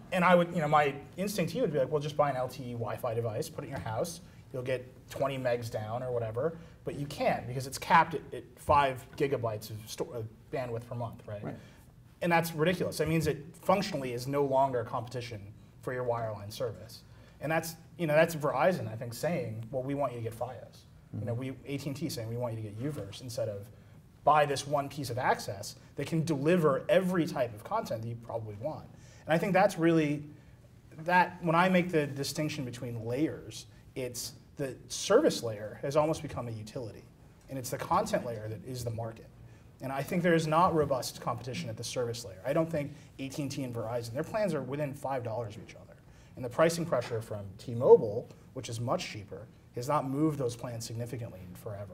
And I would, you know, my instinct here would be like, well, just buy an LTE Wi-Fi device, put it in your house. You'll get 20 megs down or whatever, but you can't because it's capped at, at five gigabytes of, sto- of bandwidth per month, right? Right. And that's ridiculous. That means it functionally is no longer a competition for your wireline service. And that's, you know, that's Verizon, I think, saying, well, we want you to get FiOS. You know, we AT&T saying we want you to get UVerse instead of buy this one piece of access that can deliver every type of content that you probably want. And I think that's really that when I make the distinction between layers, it's the service layer has almost become a utility, and it's the content layer that is the market. And I think there is not robust competition at the service layer. I don't think AT&T and Verizon, their plans are within five dollars of each other, and the pricing pressure from T-Mobile, which is much cheaper, has not moved those plans significantly in forever.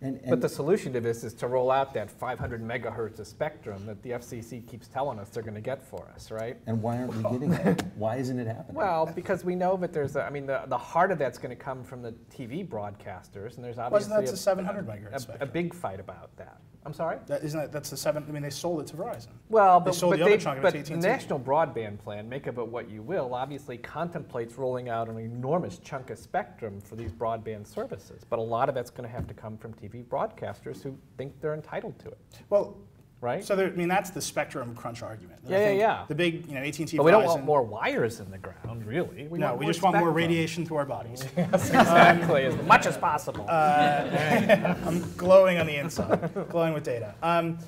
And, But the solution to this is to roll out that 500 megahertz of spectrum that the FCC keeps telling us they're going to get for us, right? And why aren't we getting it? Why isn't it happening? Well, because we know that there's, a, I mean, the, the heart of that's going to come from the TV broadcasters, and there's obviously Wasn't that a, 700 megahertz a, a big fight about that. I'm sorry. That, isn't that, that's the seven, I mean, they sold it to Verizon. Well, They but, sold but, the other they- chunk of it but the national broadband plan, make of it what you will, obviously contemplates rolling out an enormous chunk of spectrum for these broadband services. But a lot of that's going to have to come from TV broadcasters who think they're entitled to it, Well, right? so there, I mean, that's the spectrum crunch argument. Yeah, yeah, yeah. The big, you know, AT&T, but we don't want more wires in the ground, really. We No, want we just want more radiation through our bodies. exactly, as much as possible. I'm glowing on the inside, glowing with data. Um,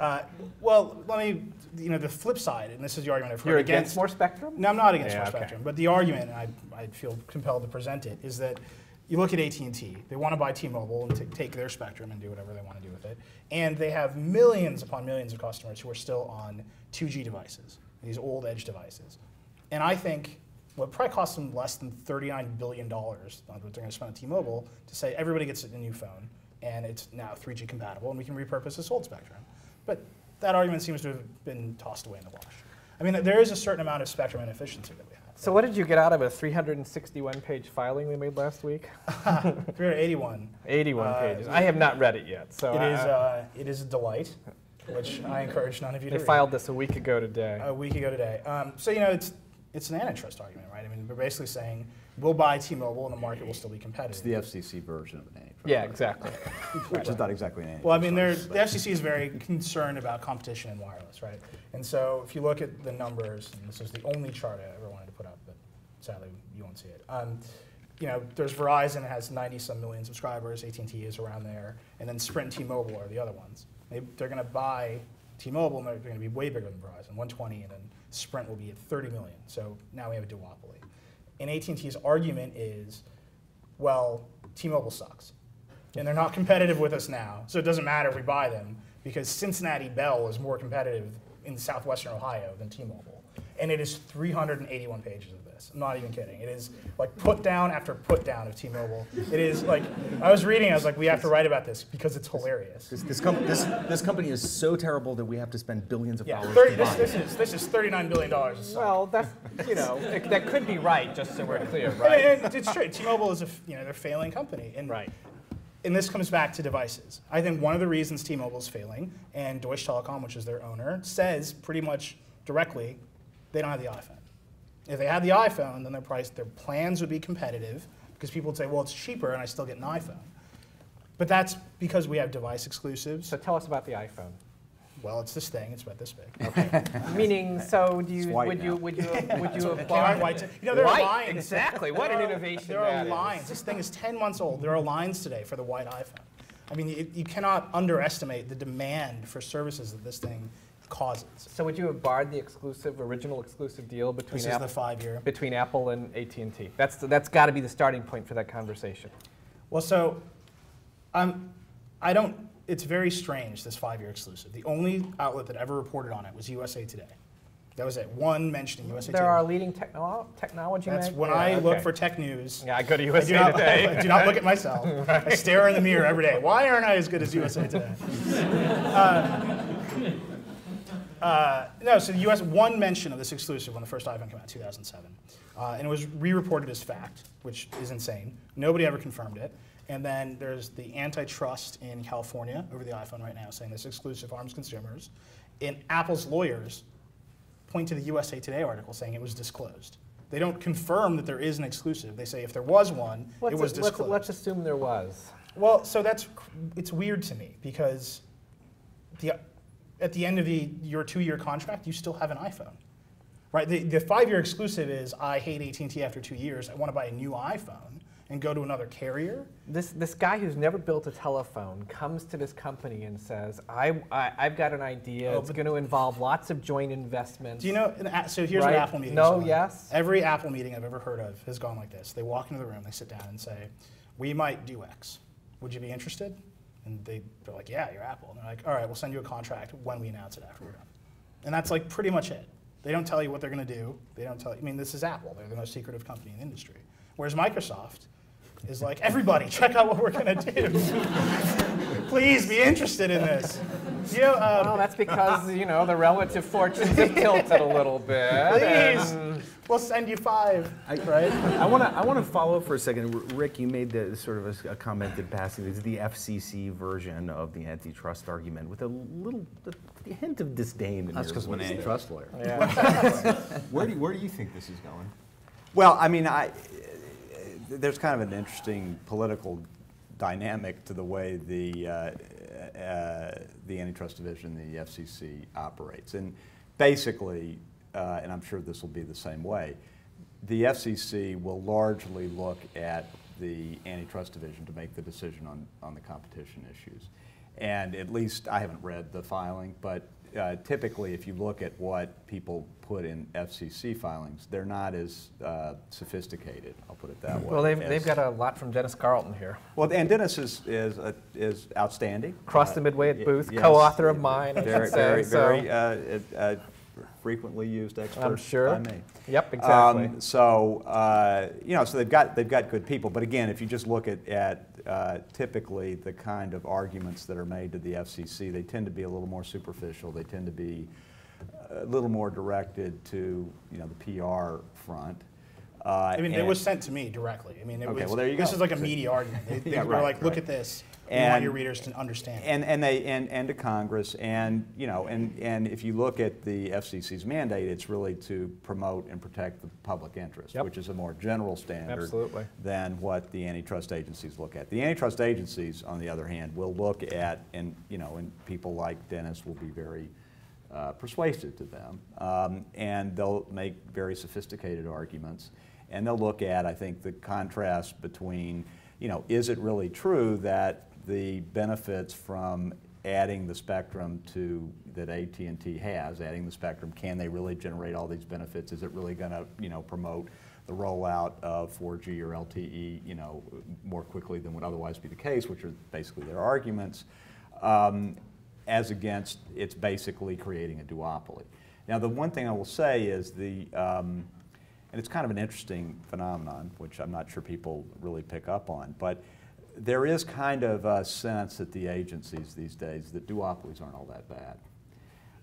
uh, well, let me, you know, the flip side, and this is the argument I've heard You're against more spectrum? No, I'm not against Yeah, more okay. spectrum. But the argument, and I, I feel compelled to present it, is that you look at AT&T. They want to buy T-Mobile and take their spectrum and do whatever they want to do with it. And they have millions upon millions of customers who are still on 2G devices, these old edge devices. And I think what probably costs them less than $39 billion, what uh, they're going to spend on T-Mobile, to say everybody gets a new phone and it's now 3G compatible and we can repurpose this old spectrum. But that argument seems to have been tossed away in the wash. I mean, there is a certain amount of spectrum inefficiency that we have. So what did you get out of a 361-page filing we made last week? 381. 81 Uh, pages. I have not read it yet, so It I- is, uh, it is a delight, which I encourage none of you to they read. filed this a week ago today. a week ago today. Um, so you know, it's it's an antitrust argument, right? I mean, we're basically saying we'll buy T-Mobile and the market will still be competitive. It's the FCC version of an antitrust. yeah, exactly. Which is not exactly an antitrust. Well, I mean, they're- the FCC is very concerned about competition in wireless, right? And so if you look at the numbers, and this is the only chart I ever wanted to put up, but sadly you won't see it. Um, you know, there's Verizon has 90 some million subscribers, AT&T is around there, and then Sprint T-Mobile are the other ones. They, they're going to buy T-Mobile, and they're going to be way bigger than Verizon, 120, and then Sprint will be at 30 million. So now we have a duopoly. And AT&T's argument is, well, T-Mobile sucks and they're not competitive with us now. So it doesn't matter if we buy them because Cincinnati Bell is more competitive in southwestern Ohio than T-Mobile, and it is 381 pages of this. I'm not even kidding. It is like put down after put down of T-Mobile. It is like I was reading. I was like, we have to write about this because it's hilarious. This, this, com- this, this company is so terrible that we have to spend billions of Yeah, dollars 30, to this, buy this it. is this is 39 billion dollars. Well, that's, you know, it- that could be right, just so we're clear, And, right? and it's true. T-Mobile is a f- you know they're a failing company, and Right. and this comes back to devices. I think one of the reasons T-Mobile is failing, and Deutsche Telekom, which is their owner, says pretty much directly, they don't have the iPhone. If they had the iPhone, then their price, their plans would be competitive because people would say, well, it's cheaper and I still get an iPhone. But that's because we have device exclusives. So tell us about the iPhone. Well, it's this thing. It's about this big. Okay. Meaning, so do you, white would you, would you, would you It came apply? out white. You know, there White, are lines. exactly. What an innovation There are that is. lines. This thing is 10 months old. There are lines today for the white iPhone. I mean, you, you cannot underestimate the demand for services that this thing causes. So would you have barred the exclusive, original exclusive deal between This is the Apple, five-year. between Apple and AT&T? That's, the- that's got to be the starting point for that conversation. Well, so um, I don't. It's very strange this five-year exclusive. The only outlet that ever reported on it was USA Today. That was it. One mentioning USA There Today. There are leading technolo- technology That's when yeah, I look for tech news. Yeah, I go to I do, USA not, Today. I do not look at myself. I stare in the mirror every day. Why aren't I as good as USA Today? Uh, uh, no, so the U.S. one mention of this exclusive when the first iPhone came out, in 2007, uh, and it was re-reported as fact, which is insane. Nobody ever confirmed it. And then there's the antitrust in California over the iPhone right now, saying this exclusive harms consumers. And Apple's lawyers point to the USA Today article saying it was disclosed. They don't confirm that there is an exclusive. They say if there was one, Let's, it was let's, disclosed. let's assume there was. Well, so that's it's weird to me because the at the end of the your two-year contract, you still have an iPhone, right? The, the five-year exclusive is I hate AT&T after two years. I want to buy a new iPhone and go to another carrier. This, this guy who's never built a telephone comes to this company and says, I, I, I've got an idea. Oh, it's going to involve lots of joint investments. Do you know? So here's Right. what Apple meetings. No, yes. Every Apple meeting I've ever heard of has gone like this. They walk into the room, they sit down, and say, "We might do X. Would you be interested?" And they, they're like, "Yeah, you're Apple." And they're like, "All right, we'll send you a contract when we announce it after we're done." And that's like pretty much it. They don't tell you what they're going to do. They don't tell. you. I mean, this is Apple. They're the most secretive company in the industry. Whereas Microsoft is like, everybody, check out what we're going to do. Please be interested in this. You know, um, well, that's because, you know, the relative fortunes have tilted a little bit. Please, and- we'll send you five. I, right? I want to I want to follow for a second. Rick, you made the sort of a, s- a comment in passing. It's the FCC version of the antitrust argument with a little the, the hint of disdain. In That's because I'm an antitrust lawyer. yeah. Where do you, where do you think this is going? Well, I mean, I, there's kind of an interesting political dynamic to the way the, uh, the antitrust division, the FCC, operates. And basically, uh, and I'm sure this will be the same way, the FCC will largely look at the antitrust division to make the decision on, on the competition issues. And at least, I haven't read the filing, but uh, typically, if you look at what people put in FCC filings, they're not as uh, sophisticated, I'll put it that way. Well, they've, they've got a lot from Dennis Carlton here. Well, and Dennis is, is, uh, is outstanding. Crossed the Uh, midway at Booth, yes. co-author of mine, Very, very, so- very uh, uh, frequently used expert I'm sure. by me. Yep, exactly. Um, so uh, you know, so they've got they've got good people. But again, if you just look at at uh, typically the kind of arguments that are made to the FCC, they tend to be a little more superficial. They tend to be a little more directed to you know the PR front. Uh, I mean, it was sent to me directly. I mean, it Okay, was, well, there you this go. is like a media argument. They, they Yeah, were right, like, look right. at this. We want And- your readers to understand. And, and they and, and to Congress and you know and, and if you look at the FCC's mandate, it's really to promote and protect the public interest, Yep. which is a more general standard Absolutely. than what the antitrust agencies look at. The antitrust agencies, on the other hand, will look at and you know and people like Dennis will be very uh, persuasive to them, um, and they'll make very sophisticated arguments, and they'll look at I think the contrast between you know is it really true that the benefits from adding the spectrum to that AT&T has, adding the spectrum, can they really generate all these benefits? Is it really going to you know promote the rollout of 4G or LTE you know more quickly than would otherwise be the case, which are basically their arguments, um, as against it's basically creating a duopoly. Now the one thing I will say is the um, and it's kind of an interesting phenomenon, which I'm not sure people really pick up on, but there is kind of a sense at the agencies these days that duopolies aren't all that bad.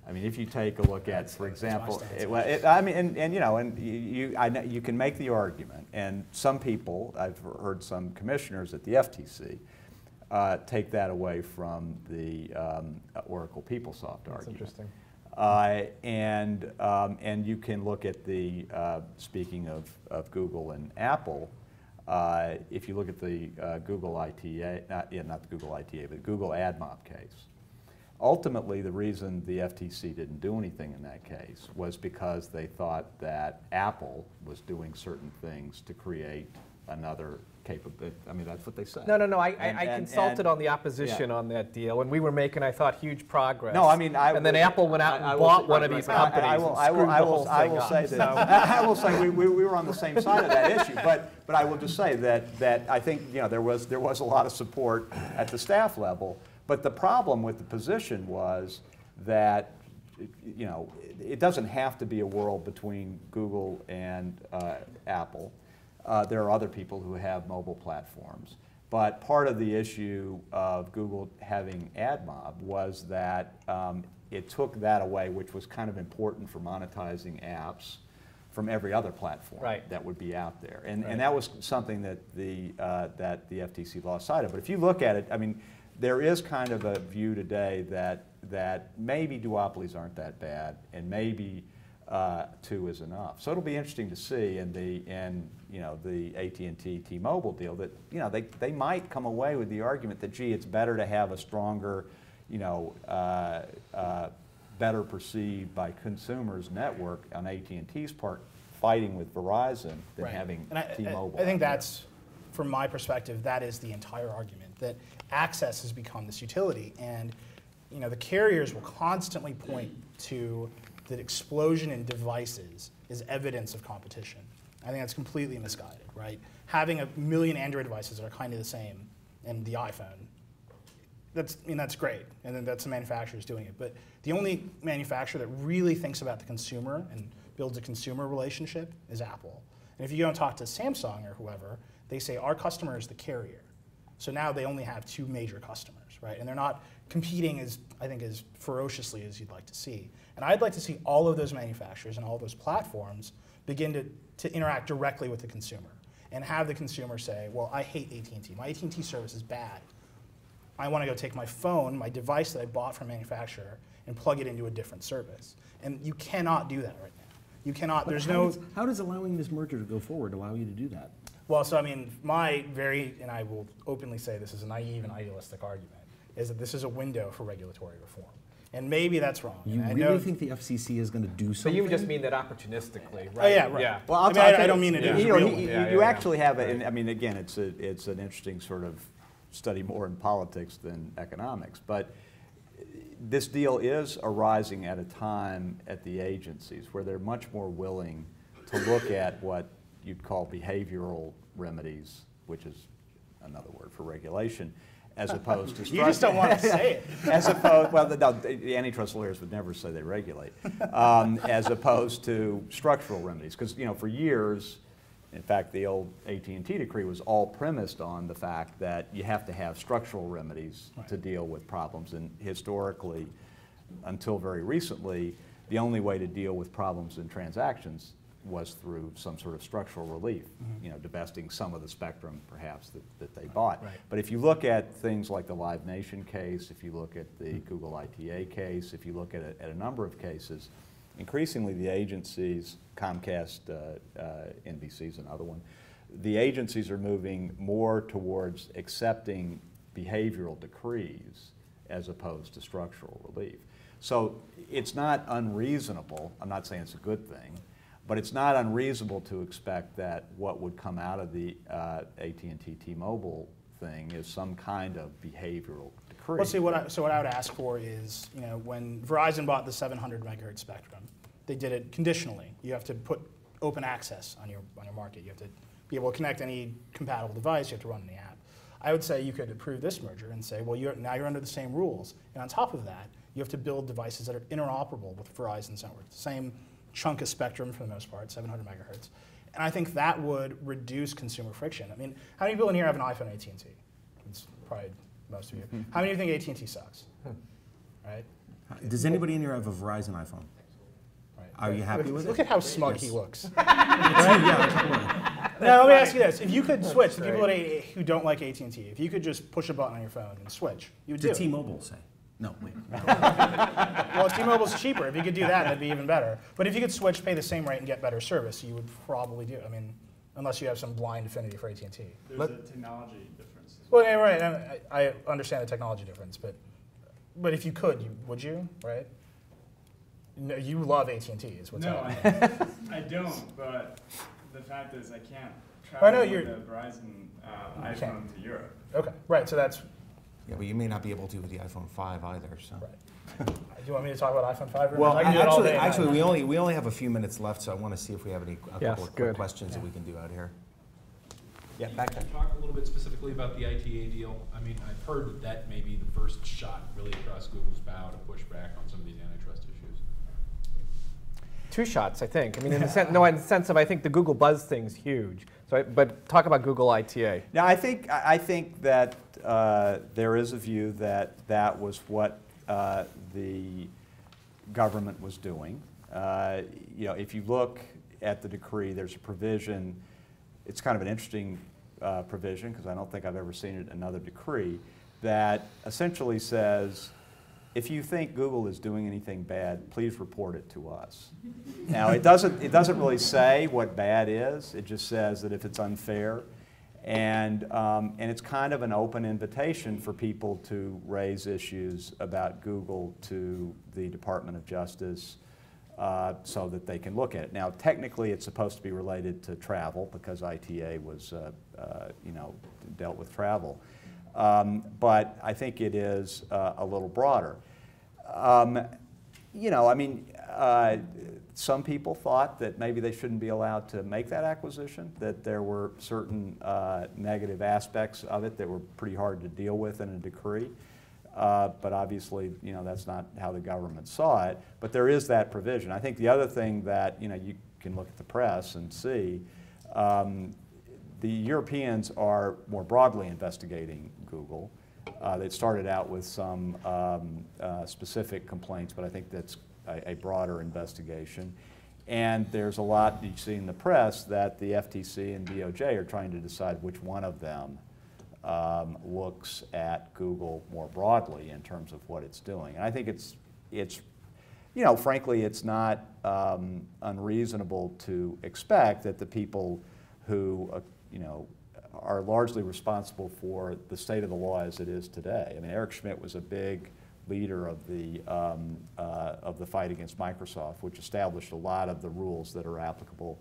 I mean, if you take a look at, for example, it, well, it, I mean, and, and you know, and you, you, I know, you can make the argument, and some people, I've heard some commissioners at the FTC uh, take that away from the um, Oracle PeopleSoft That's argument. interesting. Uh, and, um, and you can look at the, uh, speaking of, of Google and Apple, uh, if you look at the uh, Google ITA, not, yeah, not the Google ITA, but Google AdMob case, ultimately the reason the FTC didn't do anything in that case was because they thought that Apple was doing certain things to create another capability. I mean, that's what they said. No, no, no, I, And- I, I and- consulted and- on the opposition on that deal, and we were making, I thought, huge progress. No, I mean, I. And then will- Apple went out I- and I bought say- one of these right. I- I companies will- and I will- I the will- whole I thing will up, say that, I will say, we, we we were on the same side of that issue, but, but I will just say that, that I think, you know, there was, there was a lot of support at the staff level, but the problem with the position was that, you know, it doesn't have to be a world between Google and uh, Apple. Uh, There are other people who have mobile platforms. But part of the issue of Google having AdMob was that um, it took that away, which was kind of important for monetizing apps from every other platform Right. that would be out there. And, and that was something that the, uh, that the FTC lost sight of. But if you look at it, I mean, there is kind of a view today that, that maybe duopolies aren't that bad, and maybe uh, two is enough. So it'll be interesting to see in the, in, you know, the AT&T T-Mobile deal that, you know, they, they might come away with the argument that, gee, it's better to have a stronger, you know, uh, uh, better perceived by consumers network on AT&T's part fighting with Verizon than Right. having And I- I- T-Mobile. I think out there. that's, from my perspective, that is the entire argument, that access has become this utility. And, you know, the carriers will constantly point to the explosion in devices is evidence of competition. I think that's completely misguided, right? Having a million Android devices that are kind of the same, and the iPhone, that's, I mean, that's great, and then that's the manufacturers doing it. But the only manufacturer that really thinks about the consumer and builds a consumer relationship is Apple. And if you go and talk to Samsung or whoever, they say our customer is the carrier. So now they only have two major customers, right? And they're not competing as I think as ferociously as you'd like to see. And I'd like to see all of those manufacturers and all those platforms begin to, to interact directly with the consumer and have the consumer say, well, I hate AT&T. My AT&T service is bad. I want to go take my phone, my device that I bought from a manufacturer, and plug it into a different service. And you cannot do that right now. You cannot, there's How no, does- How does allowing this merger to go forward allow you to do that? well, so I mean, my very, and I will openly say this is a naive and idealistic argument, is that this is a window for regulatory reform. And maybe that's wrong. You And I know- really think the FCC is going to do So something? you just mean that opportunistically, oh, right? Oh, yeah, right. Yeah. Well, I I'll mean, t- I'll I- I don't mean it you as a know, real you- one. Yeah, You yeah, actually have, it. and I mean, again, it's a, it's an interesting sort of study more in politics than economics, but this deal is arising at a time at the agencies where they're much more willing to look at what you'd call behavioral remedies, which is another word for regulation, as opposed to. You just don't want to say it. As opposed, well, the, no, the antitrust lawyers would never say they regulate, um, as opposed to structural remedies. Because, you know, for years, in fact, the old AT&T decree was all premised on the fact that you have to have structural remedies to deal with problems. And historically, until very recently, the only way to deal with problems in transactions was through some sort of structural relief, you know, divesting some of the spectrum perhaps that, that they bought. Right. But if you look at things like the Live Nation case, if you look at the Google ITA case, if you look at a, at a number of cases, increasingly the agencies, Comcast, uh, uh, NBC is another one, the agencies are moving more towards accepting behavioral decrees as opposed to structural relief. So it's not unreasonable, I'm not saying it's a good thing, but it's not unreasonable to expect that what would come out of the uh, AT&T T-Mobile thing is some kind of behavioral decree. Well, see, what I, so what I would ask for is, you know, when Verizon bought the 700 megahertz spectrum, they did it conditionally. You have to put open access on your, on your market. You have to be able to connect any compatible device. You have to run the app. I would say you could approve this merger and say, well, you're, now you're under the same rules. And on top of that, you have to build devices that are interoperable with Verizon's network. The same chunk of spectrum for the most part, 700 megahertz. And I think that would reduce consumer friction. I mean, how many people in here have an iPhone AT&T? It's probably most of you. Hmm. How many of you think AT&T sucks? Hmm. Right? Does anybody in here have a Verizon iPhone? Right. Are you happy with it? Look at how smug he Yes. looks. yeah. now let me ask you this: If you could switch, the people at A- who don't like AT and T, if you could just push a button on your phone and switch, you would do. To it. T-Mobile, say. No, wait. Well, T-Mobile's cheaper. If you could do that, that'd be even better. But if you could switch, pay the same rate, and get better service, you would probably do. it. I mean, unless you have some blind affinity for AT and T. There's Let- a technology difference. Well, yeah, right. I, I understand the technology difference, but but if you could, you, would you? Right? No, you love AT and T, is what's No, happening. I, I don't, but the fact is I can't I travel know with you're- the Verizon uh, You can't. iPhone to Europe. Okay, right, so that's, Yeah, but you may not be able to with the iPhone 5 either, so. right. Do you want me to talk about iPhone 5? or- Well, I can do it all actually, day actually, we only, we only have a few minutes left, so I want to see if we have any, a Yes, couple of quick good. questions that we can do out here. Yeah, Can back you there. talk a little bit specifically about the ITA deal? I mean, I've heard that that may be the first shot really across Google's bow to push back on some of these antitrust issues. Two shots, I think. I mean, in the sense, no, in the sense of I think the Google Buzz thing's huge. So, I, but talk about Google ITA. Now, I think, I think that uh, there is a view that that was what uh, the government was doing. Uh, You know, if you look at the decree, there's a provision, it's kind of an interesting uh, provision, because I don't think I've ever seen it in another decree, that essentially says, if you think Google is doing anything bad, please report it to us. Now, it doesn't, it doesn't really say what bad is, it just says that if it's unfair, and, um, and it's kind of an open invitation for people to raise issues about Google to the Department of Justice uh, so that they can look at it. Now, technically, it's supposed to be related to travel because ITA was, uh, uh, you know, dealt with travel. Um, but I think it is uh, a little broader. Um, you know, I mean, uh, some people thought that maybe they shouldn't be allowed to make that acquisition, that there were certain uh, negative aspects of it that were pretty hard to deal with in a decree. Uh, but obviously, you know, that's not how the government saw it. But there is that provision. I think the other thing that, you know, you can look at the press and see, um, the Europeans are more broadly investigating Google. Uh, They started out with some um, uh, specific complaints, but I think that's a, a broader investigation. And there's a lot you see in the press that the FTC and DOJ are trying to decide which one of them um, looks at Google more broadly in terms of what it's doing. And I think it's, it's you know, frankly, it's not um, unreasonable to expect that the people who, uh, you know, are largely responsible for the state of the law as it is today. I mean, Eric Schmidt was a big leader of the, um, uh, of the fight against Microsoft, which established a lot of the rules that are applicable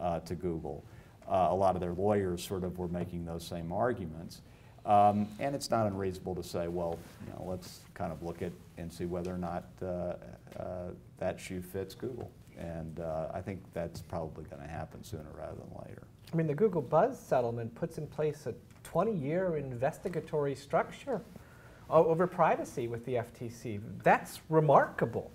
uh, to Google. Uh, a lot of their lawyers sort of were making those same arguments. Um, and it's not unreasonable to say, well, you know, let's kind of look at and see whether or not uh, uh, that shoe fits Google. And uh, I think that's probably going to happen sooner rather than later. I mean, the Google Buzz settlement puts in place a 20-year investigatory structure over privacy with the FTC. That's remarkable,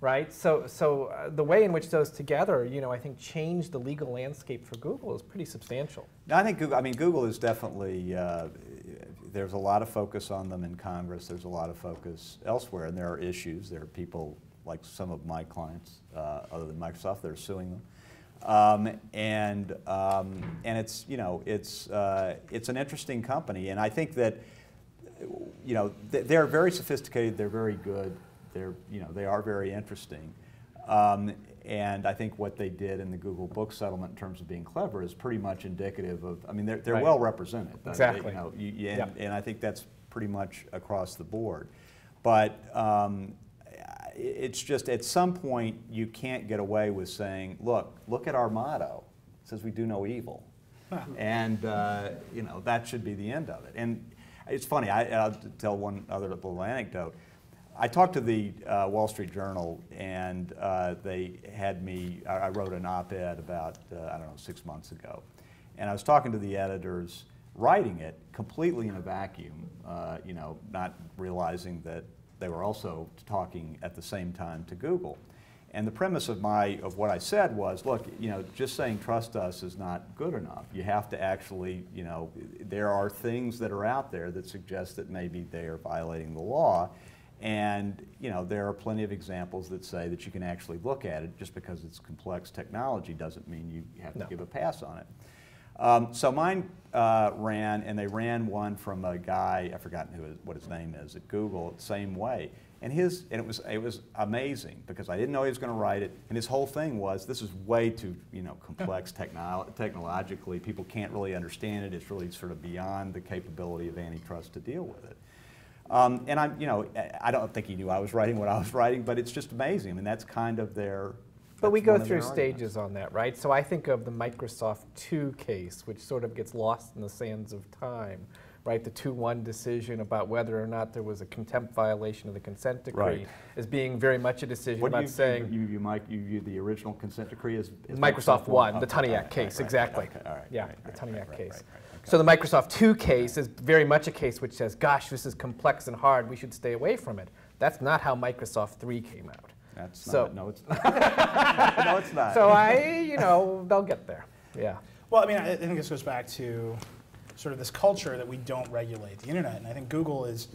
right? So, so uh, the way in which those together, you know, I think change the legal landscape for Google is pretty substantial. I think Google, I mean, Google is definitely, uh, there's a lot of focus on them in Congress, there's a lot of focus elsewhere, and there are issues. There are people, like some of my clients, uh, other than Microsoft, that are suing them. Um, and, um, and it's, you know, it's, uh, it's an interesting company, and I think that, you know, th- they're very sophisticated, they're very good, they're, you know, they are very interesting. Um, and I think what they did in the Google Book settlement in terms of being clever is pretty much indicative of, I mean, they're, they're Right. well represented. Uh, they- Exactly. You know, you, and, Yep. and I think that's pretty much across the board. But um, it's just, at some point, you can't get away with saying, look, look at our motto. It says we do no evil. And, uh, you know, that should be the end of it. And it's funny, I, I'll tell one other little anecdote. I talked to the uh, Wall Street Journal, and uh, they had me, I I wrote an op-ed about, uh, I don't know, six months ago. And I was talking to the editors, writing it completely in a vacuum, uh, you know, not realizing that they were also talking at the same time to Google. And the premise of my of what I said was, look, you know, just saying trust us is not good enough. You have to actually, you know, there are things that are out there that suggest that maybe they are violating the law. And, you know, there are plenty of examples that say that you can actually look at it. Just because it's complex technology doesn't mean you have No. to give a pass on it. Um, so mine uh, ran, and they ran one from a guy, I've forgotten who what his name is, at Google, the same way. And his, and it was, it was amazing because I didn't know he was going to write it. And his whole thing was, this is way too, you know, complex technolo- technologically. People can't really understand it. It's really sort of beyond the capability of antitrust to deal with it. Um, and I'm, you know, I- I don't think he knew I was writing what I was writing, but it's just amazing. I mean, that's kind of their But we go through stages on that, right? So I think of the Microsoft 2 case, which sort of gets lost in the sands of time, right? The 2-1 decision about whether or not there was a contempt violation of the consent decree Right. as being very much a decision What about you, saying you, you might, you view the original consent decree as? as Microsoft won, the Okay, Tunney Act right, case, right, exactly. Okay, all right. Yeah, the Tunney Act case. So the Microsoft 2 case is very much a case which says, gosh, this is complex and hard, we should stay away from it. That's not how Microsoft 3 came out. That's So- not, no, it's not. No, it's not. So I, you know, they'll get there. Yeah. Well, I mean, I I think this goes back to sort of this culture that we don't regulate the internet. And I think Google is,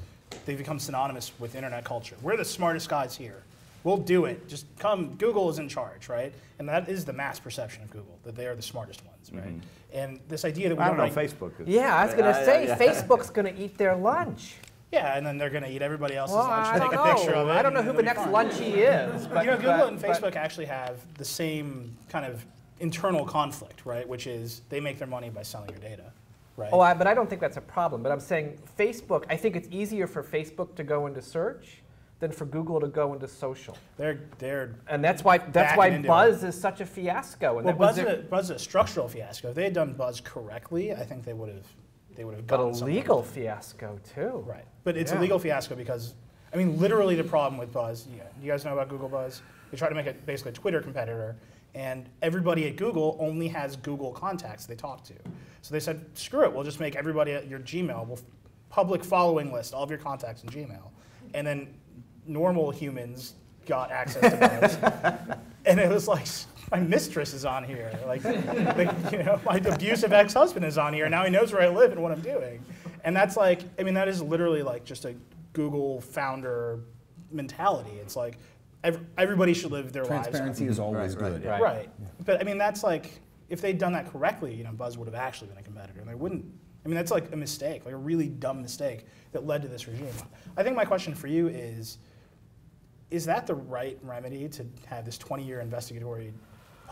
they've become synonymous with internet culture. We're the smartest guys here. We'll do it. Just come, Google is in charge, right? And that is the mass perception of Google, that they are the smartest ones, right? And this idea that we I don't know, reg- Facebook is. Yeah, I was going Uh, to say, yeah. Facebook's going to eat their lunch. Yeah, and then they're going to eat everybody else's Well, lunch, I take a picture of it. I don't know who the next lunchy is. But, you know, Google but- and but- Facebook actually have the same kind of internal conflict, right? Which is they make their money by selling your data, right? Oh, I, but I don't think that's a problem. But I'm saying Facebook, I think it's easier for Facebook to go into search than for Google to go into social. they're they're And that's why that's why Buzz is such a fiasco. And well, Buzz is, a, Buzz is a structural fiasco. If they had done Buzz correctly, I think they would have they would have but a gotten something. legal fiasco too. right? But it's Yeah. a legal fiasco because I mean, literally, the problem with Buzz. Yeah, you guys know about Google Buzz? They try to make it basically a Twitter competitor, and everybody at Google only has Google contacts they talk to. So they said, screw it, we'll just make everybody at your Gmail, we'll public following list all of your contacts in Gmail, and then normal humans got access to Buzz, and it was like. My mistress is on here. Like, like, you know, my abusive ex-husband is on here. Now he knows where I live and what I'm doing. And that's like, I mean, that is literally like just a Google founder mentality. It's like ev- everybody should live their lives. Transparency is always Right, right, good. yeah. lives. Right. But I mean, that's like, if they'd done that correctly, you know, Buzz would have actually been a competitor. And they wouldn't. I mean, that's like a mistake, like a really dumb mistake that led to this regime. I think my question for you is, is that the right remedy to have this 20-year investigatory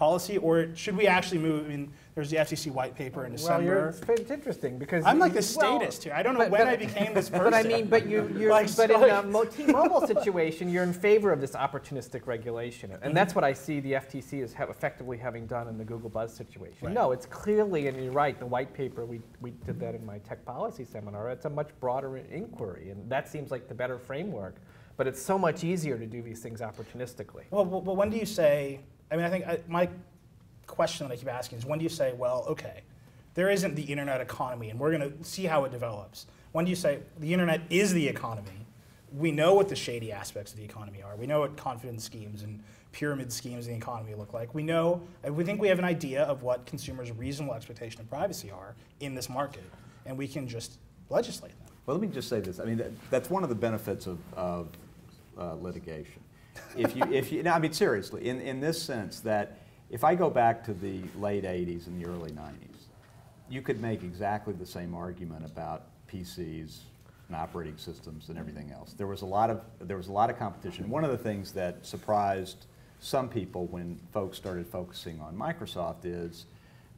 policy, or should we actually move? I mean, there's the FCC white paper in December. Well, it's interesting because I'm like the well, statist here. I don't know but- when but- I became this person. But I mean, but you, you're, Like, but in the Mo- T-Mobile situation, you're in favor of this opportunistic regulation, and Mm-hmm. that's what I see the FTC is have effectively having done in the Google Buzz situation. Right. No, it's clearly, and you're right, the white paper we, we did that in my tech policy seminar. It's a much broader inquiry, and that seems like the better framework. But it's so much easier to do these things opportunistically. Well, well, well, when do you say? I mean, I think I, my question that I keep asking is when do you say, well, okay, there isn't the internet economy, and we're going to see how it develops. When do you say the internet is the economy? We know what the shady aspects of the economy are. We know what confidence schemes and pyramid schemes in the economy look like. We know, and we think we have an idea of what consumers' reasonable expectation of privacy are in this market, and we can just legislate them. Well, let me just say this. I mean, that, that's one of the benefits of, of uh, litigation. If you, if you, I mean, seriously, in, in this sense that if I go back to the late 80s and the early 90s, you could make exactly the same argument about PCs and operating systems and everything else. There was a lot of, there was a lot of competition. One of the things that surprised some people when folks started focusing on Microsoft is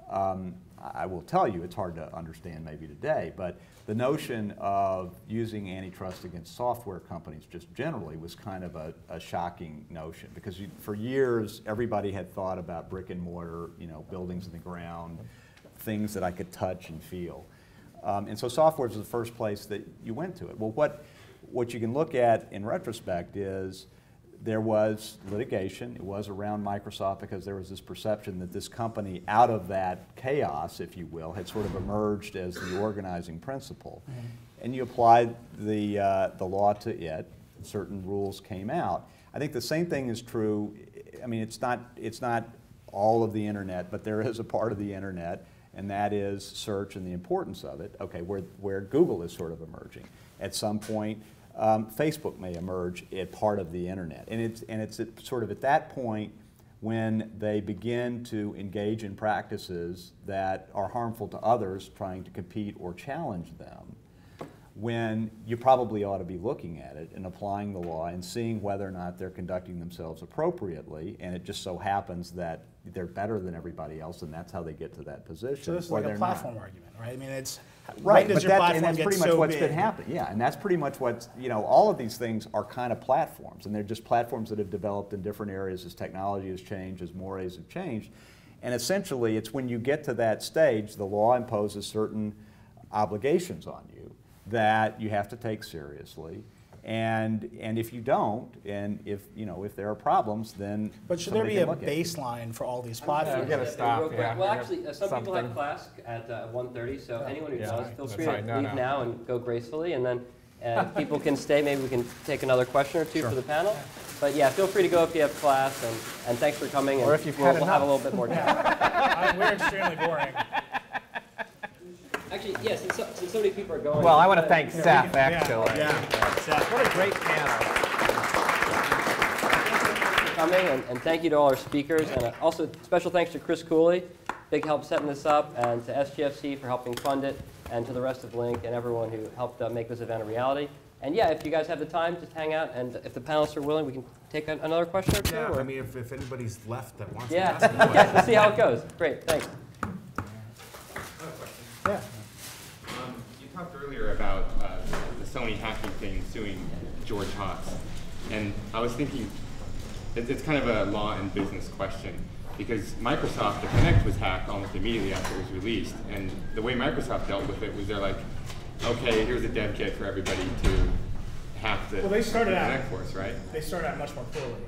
um, I will tell you, it's hard to understand maybe today, but the notion of using antitrust against software companies just generally was kind of a, a shocking notion because you, for years everybody had thought about brick and mortar, you know, buildings in the ground, things that I could touch and feel. Um, and so software was the first place that you went to it. Well, what, what you can look at in retrospect is there was litigation. It was around Microsoft because there was this perception that this company, out of that chaos, if you will, had sort of emerged as the organizing principle. And you applied the, uh, the law to it, certain rules came out. I think the same thing is true. I mean, it's not, it's not all of the internet, but there is a part of the internet, and that is search and the importance of it. Okay, where, where Google is sort of emerging. At some point, um, Facebook may emerge at part of the internet. And it's, and it's at, sort of at that point when they begin to engage in practices that are harmful to others trying to compete or challenge them when you probably ought to be looking at it and applying the law and seeing whether or not they're conducting themselves appropriately. And it just so happens that they're better than everybody else, and that's how they get to that position. So this is like a they're not. platform argument, right? I mean, it's Right, does but your that, platform and that's pretty much so what's big? been happening. Yeah, and that's pretty much what's you know all of these things are kind of platforms, and they're just platforms that have developed in different areas as technology has changed, as mores have changed, and essentially it's when you get to that stage, the law imposes certain obligations on you that you have to take seriously. And, and if you don't, and if, you know, if there are problems, then But should there be a can look at it. baseline for all these we platforms? gotta stop, yeah, Well, actually, uh, some people have class at uh, 1:30, so anyone who Yeah. does, feel free right. to No, leave no. now and go gracefully, and then uh, people can stay. Maybe we can take another question or two for the panel. But yeah, feel free to go if you have class, and, and thanks for coming. And Or if you've we'll, had we'll have a little bit more time. Uh, We're extremely boring. Actually, yes, since, so- since so many people are going. Well, I want to uh, thank Yeah, Seth, yeah, actually. Yeah. Seth, What a great panel. for coming, and, and thank you to all our speakers, and uh, also special thanks to Chris Cooley, big help setting this up, and to SGFC for helping fund it, and to the rest of Link and everyone who helped uh, make this event a reality. And yeah, if you guys have the time, just hang out, and if the panelists are willing, we can take an- another question or two. Yeah, or- I mean, if, if anybody's left that wants to Yeah, ask a question. yeah, we'll see how it goes. Great, thanks. yeah. Um, you talked earlier about uh, the Sony hacking thing suing George Hotz, and I was thinking it, it's kind of a law and business question because Microsoft, the Kinect was hacked almost immediately after it was released, and the way Microsoft dealt with it was they're like, okay, here's a dev kit for everybody to hack the, Well, they started the out- Kinect force, right? They started out much more poorly,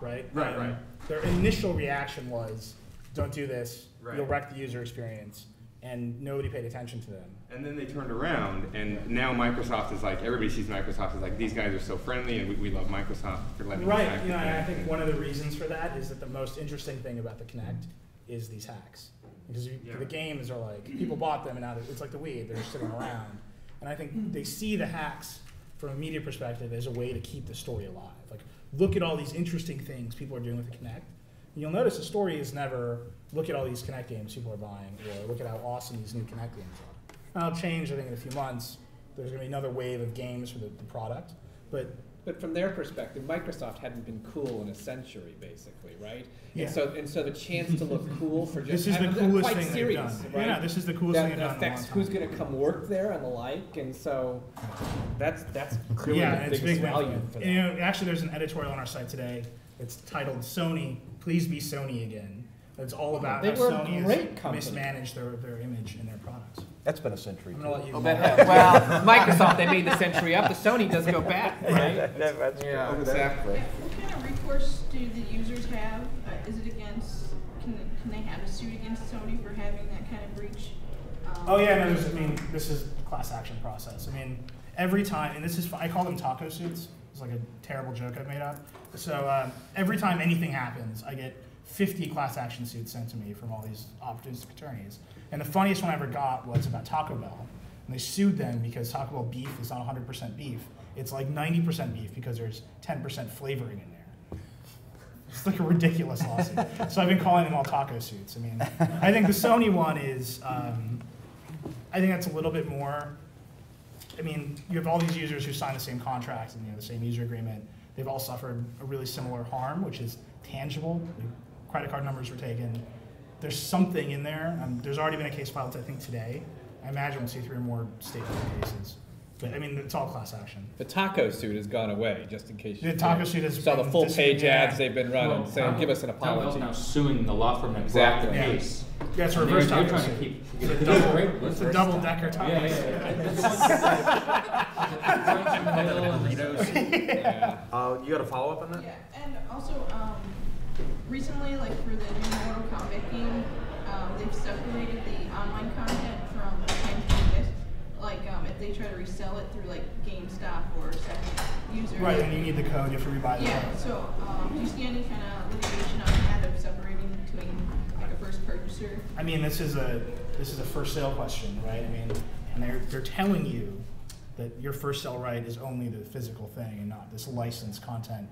right? Right, right. Their initial reaction was, don't do this, Right. you'll wreck the user experience, and nobody paid attention to them. And then they turned around, and now Microsoft is like, everybody sees Microsoft as like, these guys are so friendly, and we, we love Microsoft for letting Right, hack you know, and I think one of the reasons for that is that the most interesting thing about the Kinect is these hacks. Because you, Yeah. the games are like, people bought them and now it's like the Wii, they're just sitting around. And I think they see the hacks from a media perspective as a way to keep the story alive. Like, look at all these interesting things people are doing with the Kinect. And you'll notice the story is never, look at all these Kinect games people are buying, or look at how awesome these new Kinect games are. That'll change, I think, in a few months. There's gonna be another wave of games for the, the product. But But from their perspective, Microsoft hadn't been cool in a century, basically, right? Yeah. And so, and so the chance to look cool for just This is the coolest quite thing they've serious, done. right? Yeah, this is the coolest that, thing they've that affects who's going to come work there and the like, and so that's that's clearly yeah, the it's biggest big value And, them. you know, actually, there's an editorial on our site today. It's titled "Sony, Please Be Sony Again." It's all about They how were a Sony great has company. mismanaged their, their image and their products. That's been a century. I'm gonna let you. Oh, well, Microsoft they made the century up. The Sony does go back, right? Yeah. exactly. What kind of recourse do the users have? Uh, Is it against, can, can they have a suit against Sony for having that kind of breach? Um, Oh yeah, no. There's, I mean, this is the class action process. I mean, every time, and this is I call them taco suits. It's like a terrible joke I've made up. So um, every time anything happens, I get 50 class action suits sent to me from all these opportunistic attorneys. And the funniest one I ever got was about Taco Bell, and they sued them because Taco Bell beef is not 100% beef. It's like 90% beef because there's 10% flavoring in there. It's like a ridiculous lawsuit. so I've been calling them all taco suits. I mean, I think the Sony one is, um, I think that's a little bit more. I mean, you have all these users who sign the same contract and you know the same user agreement. They've all suffered a really similar harm, which is tangible. Credit card numbers were taken. There's something in there. Um, there's already been a case filed, I think, today. I imagine we'll see three or more state cases. But I mean, it's all class action. The taco suit has gone away, just in case. you The taco didn't. suit has Saw the been full dis- page yeah. ads they've been running, saying, "Give us an apology." now suing the law firm that Exactly. brought the Yeah. case. Yeah, it's a And they're- reverse they're taco trying to suit. keep- It's a double, great. it's a double decker taco Yeah, yeah, suit. Yeah. Uh, you got a follow-up on that? Yeah, and also, um, recently, like for the new Mortal Kombat game, um, they've separated the online content from the tangible disc. Like, um, if they try to resell it through like GameStop or second user. Right, and you need the code, you have to rebuy the Yeah, code. so, um, do you see any kind of litigation on that of separating between like a first purchaser? I mean, this is a this is a first sale question, right? I mean, and they're they're telling you that your first sale right is only the physical thing and not this licensed content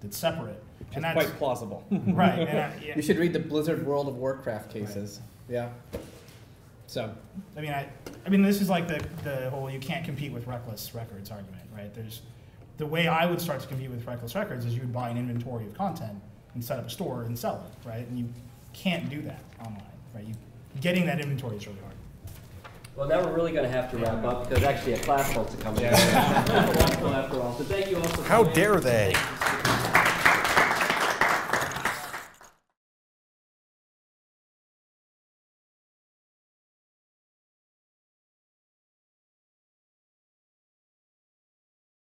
that's separate. And that's Quite plausible. right. And I, yeah, You should read the Blizzard World of Warcraft cases. Yeah. So. I mean, I, I mean, this is like the, the whole you can't compete with reckless records argument, right? There's the way I would start to compete with reckless records is you would buy an inventory of content and set up a store and sell it, right? And you can't do that online, right? You, getting that inventory is really hard. Well, now we're really going to have to wrap up because actually a class wants to come in. After all, so thank you all for How coming. dare they? Thank you.